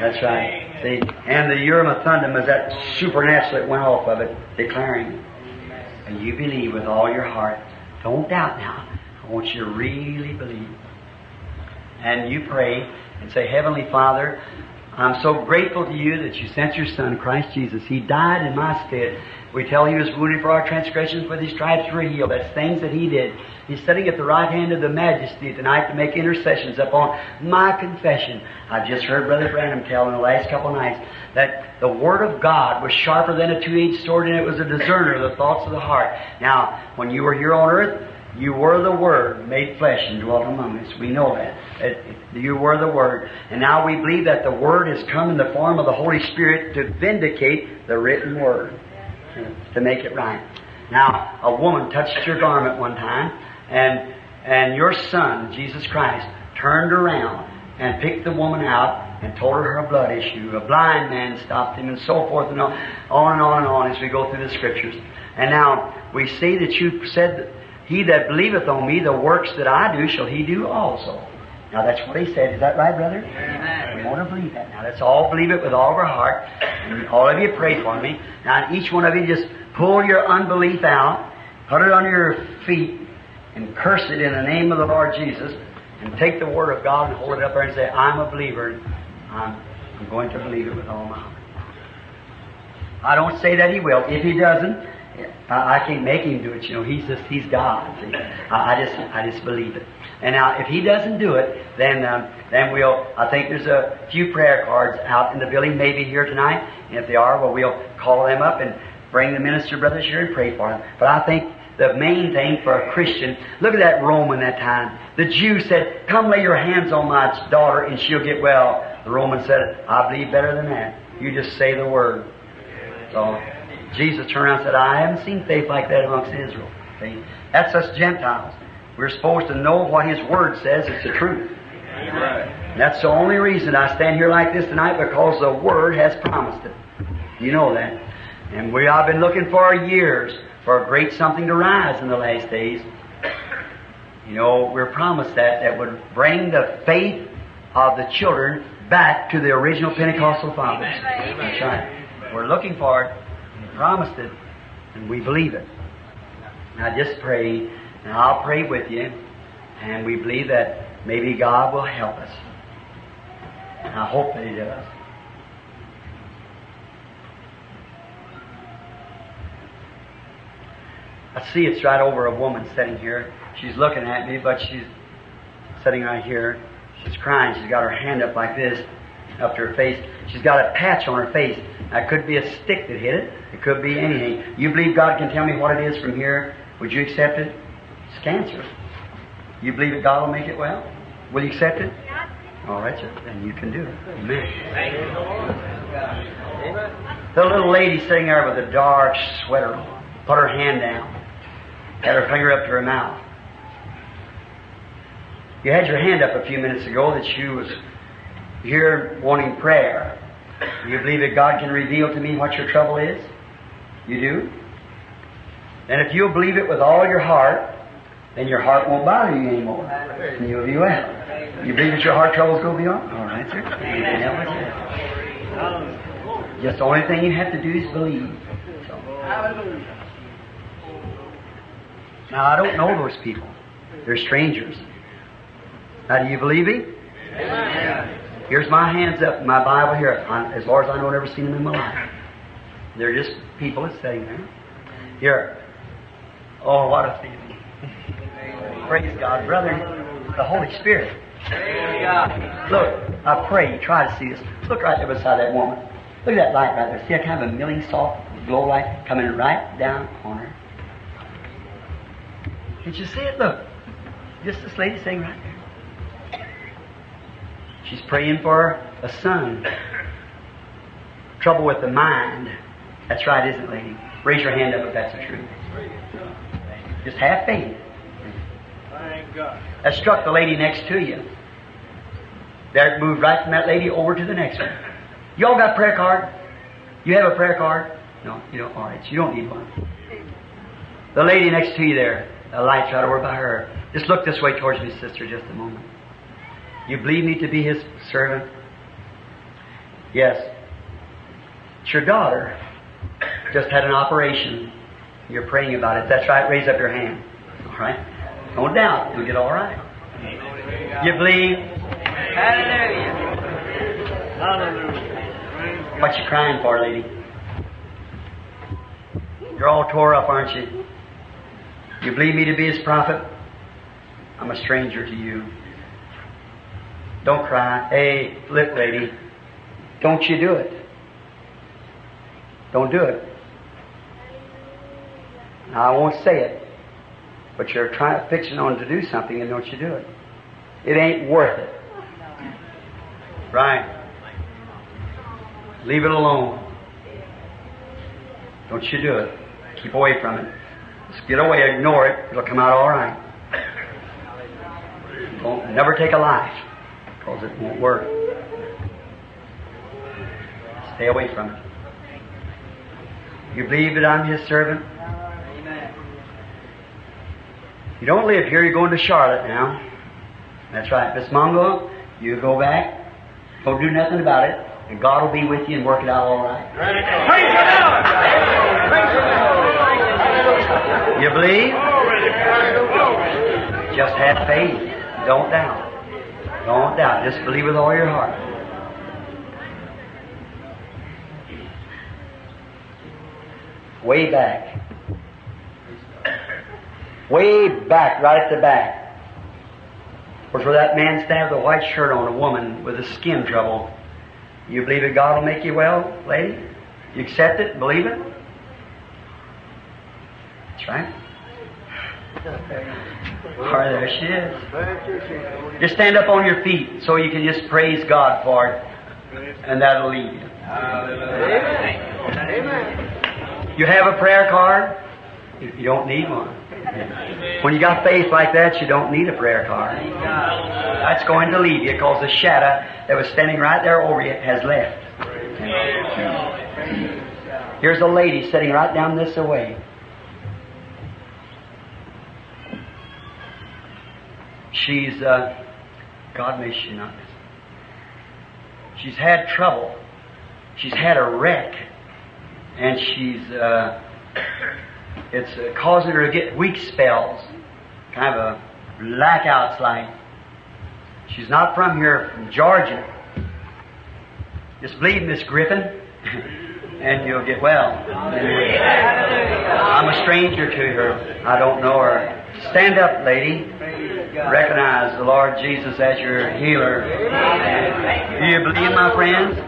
That's right. See, and the Urim and Thummim is that supernatural that went off of it, declaring. And you believe with all your heart. Don't doubt now. I want you to really believe. And you pray and say, Heavenly Father, I'm so grateful to you that you sent your Son, Christ Jesus. He died in my stead. We tell he was wounded for our transgressions, with his stripes were healed. That's things that he did. He's sitting at the right hand of the majesty tonight to make intercessions upon my confession. I've just heard Brother Branham tell in the last couple nights that the Word of God was sharper than a two-edged sword and it was a discerner of the thoughts of the heart. Now, when you were here on earth, you were the Word made flesh and dwelt among us. We know that. You were the Word. And now we believe that the Word has come in the form of the Holy Spirit to vindicate the written Word, to make it right. Now, a woman touched your garment one time, and, and your Son, Jesus Christ, turned around and picked the woman out and told her her blood issue. A blind man stopped him, and so forth and on, on and on and on as we go through the scriptures. And now we see that you said, He that believeth on me, the works that I do shall he do also. Now that's what he said. Is that right, brother? Amen. We want to believe that. Now let's all believe it with all of our heart. And all of you pray for me. Now each one of you just pull your unbelief out, put it under your feet, and curse it in the name of the Lord Jesus, and take the Word of God and hold it up there and say, I'm a believer. I'm, I'm going to believe it with all my heart. I don't say that he will. If he doesn't, I, I can't make him do it. You know, he's just he's God. See? I, I just I just believe it. And now, if he doesn't do it, then um, then we'll. I think there's a few prayer cards out in the building, maybe here tonight. And if they are, well, we'll call them up and bring the minister brothers here and pray for them. But I think the main thing for a Christian, look at that Roman that time. The Jew said, "Come lay your hands on my daughter, and she'll get well." The Roman said, "I believe better than that. You just say the word." So Jesus turned around and said, "I haven't seen faith like that amongst Israel." See? That's us Gentiles. We're supposed to know what His Word says. It's the truth. Amen. That's the only reason I stand here like this tonight because the Word has promised it. You know that. And we I've been looking for years for a great something to rise in the last days. You know, we're promised that that would bring the faith of the children back to the original Pentecostal fathers. That's right. We're looking for it. He promised it, and we believe it. Now just pray, and I'll pray with you, and we believe that maybe God will help us. And I hope that He does. I see it's right over a woman sitting here. She's looking at me, but she's sitting right here. She's crying. She's got her hand up like this, up to her face. She's got a patch on her face. That could be a stick that hit it. It could be anything. You believe God can tell me what it is from here? Would you accept it? It's cancer. You believe that God will make it well? Will you accept it? All right, sir. Then you can do it. Amen. The little lady sitting there with a dark sweater on, put her hand down, had her finger up to her mouth. You had your hand up a few minutes ago that you was here wanting prayer. Do you believe that God can reveal to me what your trouble is? You do? And if you'll believe it with all your heart, then your heart won't bother you anymore. And you'll be well. You believe that your heart troubles go beyond? All right, sir. Just the only thing you have to do is believe. So. Now, I don't know those people. They're strangers. Now, do you believe me? Here's my hands up, my Bible here. I, as far as I know, I've never seen them in my life. They're just people that's sitting there. Here. Oh, what a feeling. Praise God, brother. The Holy Spirit. Look, I pray you try to see this. Look right there beside that woman. Look at that light right there. See that kind of a milling soft glow light coming right down on her? Did you see it? Look. Just this lady sitting right there. She's praying for a son. Trouble with the mind. That's right, isn't it, lady? Raise your hand up if that's the truth. Just have faith. Thank God. That struck the lady next to you. There it moved right from that lady over to the next one. You all got a prayer card? You have a prayer card? No, you don't. All right, so you don't need one. The lady next to you there, the light's right over by her. Just look this way towards me, sister, just a moment. You believe me to be his servant? Yes. It's your daughter. Just had an operation. You're praying about it. That's right. Raise up your hand. All right. Don't doubt. You'll get all right. You believe? Hallelujah. Hallelujah. What you crying for, lady? You're all tore up, aren't you? You believe me to be his prophet? I'm a stranger to you. Don't cry. Hey, look, lady, don't you do it. Don't do it. Now, I won't say it, but you're trying fixing on to do something, and don't you do it. It ain't worth it. Right. Leave it alone. Don't you do it. Keep away from it. Get away, ignore it. It'll come out all right. Don't never take a life, because it won't work. Stay away from it. You believe that I'm His servant? Amen. You don't live here, you're going to Charlotte now. That's right. Miss Mongo, you go back, don't do nothing about it, and God will be with you and work it out all right. Praise the Lord. Praise the Lord. You believe? Just have faith. Don't doubt. Don't doubt. Just believe with all your heart. Way back. Way back, right at the back. Was where that man stabbed with a white shirt on, a woman with a skin trouble. You believe that God will make you well, lady? You accept it? Believe it? That's right. Right, there she is. Just stand up on your feet so you can just praise God for it, and that'll lead you. Amen. You have a prayer card? You you don't need one. When you got faith like that, you don't need a prayer card. That's going to leave you because the shadow that was standing right there over you has left. Here's a lady sitting right down this away. She's, uh, God may she not. She's had trouble. She's had a wreck. And she's, uh, it's uh, causing her to get weak spells. Kind of a blackouts like. She's not from here, from Georgia. Just believe, Miss Griffin, <laughs> and you'll get well. I'm a stranger to her. I don't know her. Stand up, lady. Recognize the Lord Jesus as your healer. Do you believe, my friends?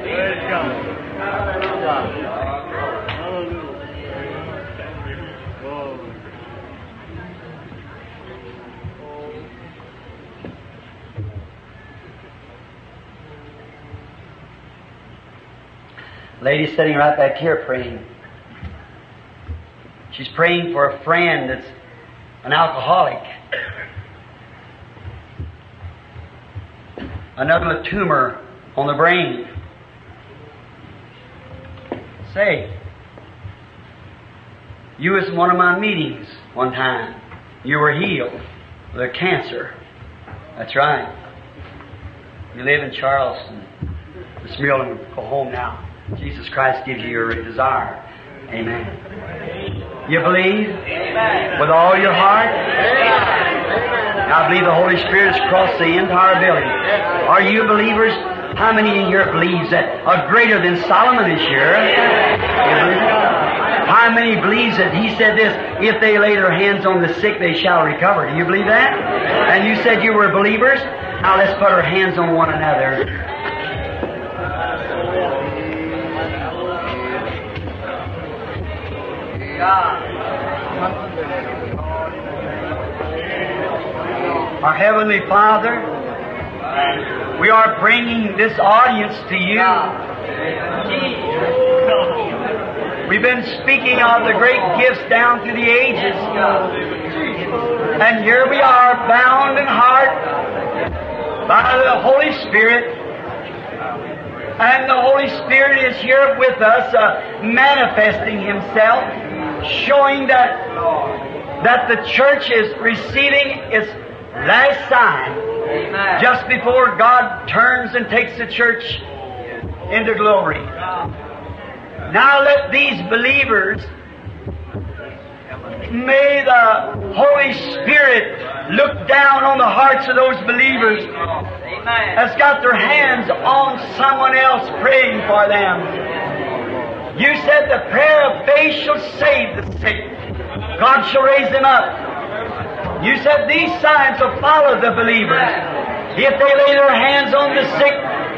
Lady sitting right back here praying. She's praying for a friend that's an alcoholic. Another tumor on the brain. Say, you was in one of my meetings one time. You were healed of cancer. That's right. You live in Charleston. Miss Miller, go home now. Jesus Christ gives you your desire. Amen. You believe? With all your heart? I believe the Holy Spirit has crossed the entire building. Are you believers? How many in here believes that a greater than Solomon is here? You? How many believes that he said this, if they lay their hands on the sick, they shall recover? Do you believe that? And you said you were believers? Now let's put our hands on one another. Our Heavenly Father, we are bringing this audience to you. We've been speaking of the great gifts down through the ages. And here we are, bound in heart by the Holy Spirit. And the Holy Spirit is here with us, uh, manifesting Himself, showing that, that the church is receiving its last sign just before God turns and takes the church into glory. Now let these believers, may the Holy Spirit look down on the hearts of those believers that's got their hands on someone else praying for them. You said the prayer of faith shall save the sick. God shall raise them up. You said these signs will follow the believers. If they lay their hands on the sick,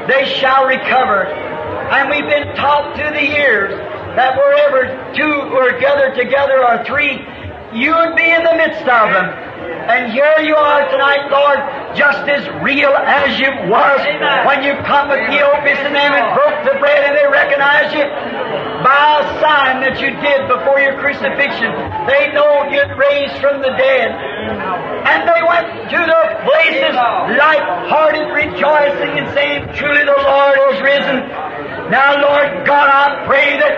they shall recover. And we've been taught through the years that wherever two are gathered together or three, you would be in the midst of them. And here you are tonight, Lord, just as real as you was when you come with Cleopas and them and broke the bread and they recognized you by a sign that you did before your crucifixion. They know you'd raised from the dead. And they went to their places light-hearted, rejoicing and saying, Truly the Lord is risen. Now, Lord God, I pray that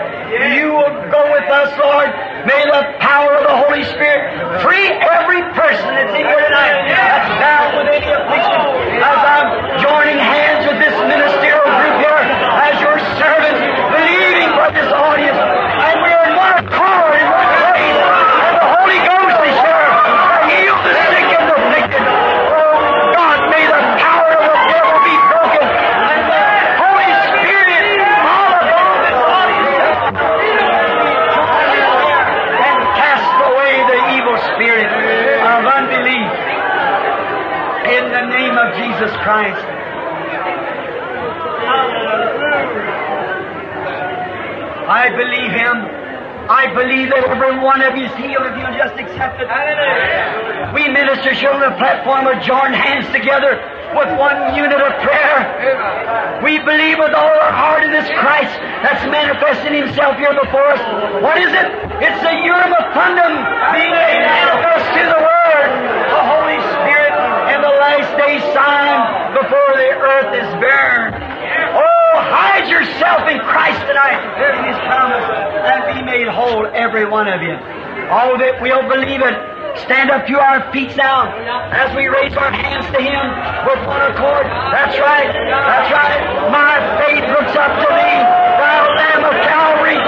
you will go with us, Lord. May the power of the Holy Spirit free every person that's in here tonight that's down with any affliction. As I'm joining hands with this ministerial group here, as your servants, believing for this audience, and we are in one accord in one place, and the Holy Ghost is here to heal the sick and the afflicted. Oh God, may the power of the devil be broken, and the Holy Spirit fall upon this audience and cast away the evil spirit of unbelief in the name of Jesus Christ. I believe Him. I believe that every one of you is healed if you'll just accept it. We ministers here on the platform are joined hands together with one unit of prayer. We believe with all our heart in this Christ that's manifesting Himself here before us. What is it? It's the Urim of Thummim being made manifest to the Word, the Holy Spirit, and the last day sign before the earth is barren. Oh, hide yourself in Christ tonight in His promise and be made whole, every one of you. All that will believe it, stand up to our feet now as we raise our hands to Him with one accord. That's right, that's right. My faith looks up to me. Thou Lamb of Calvary.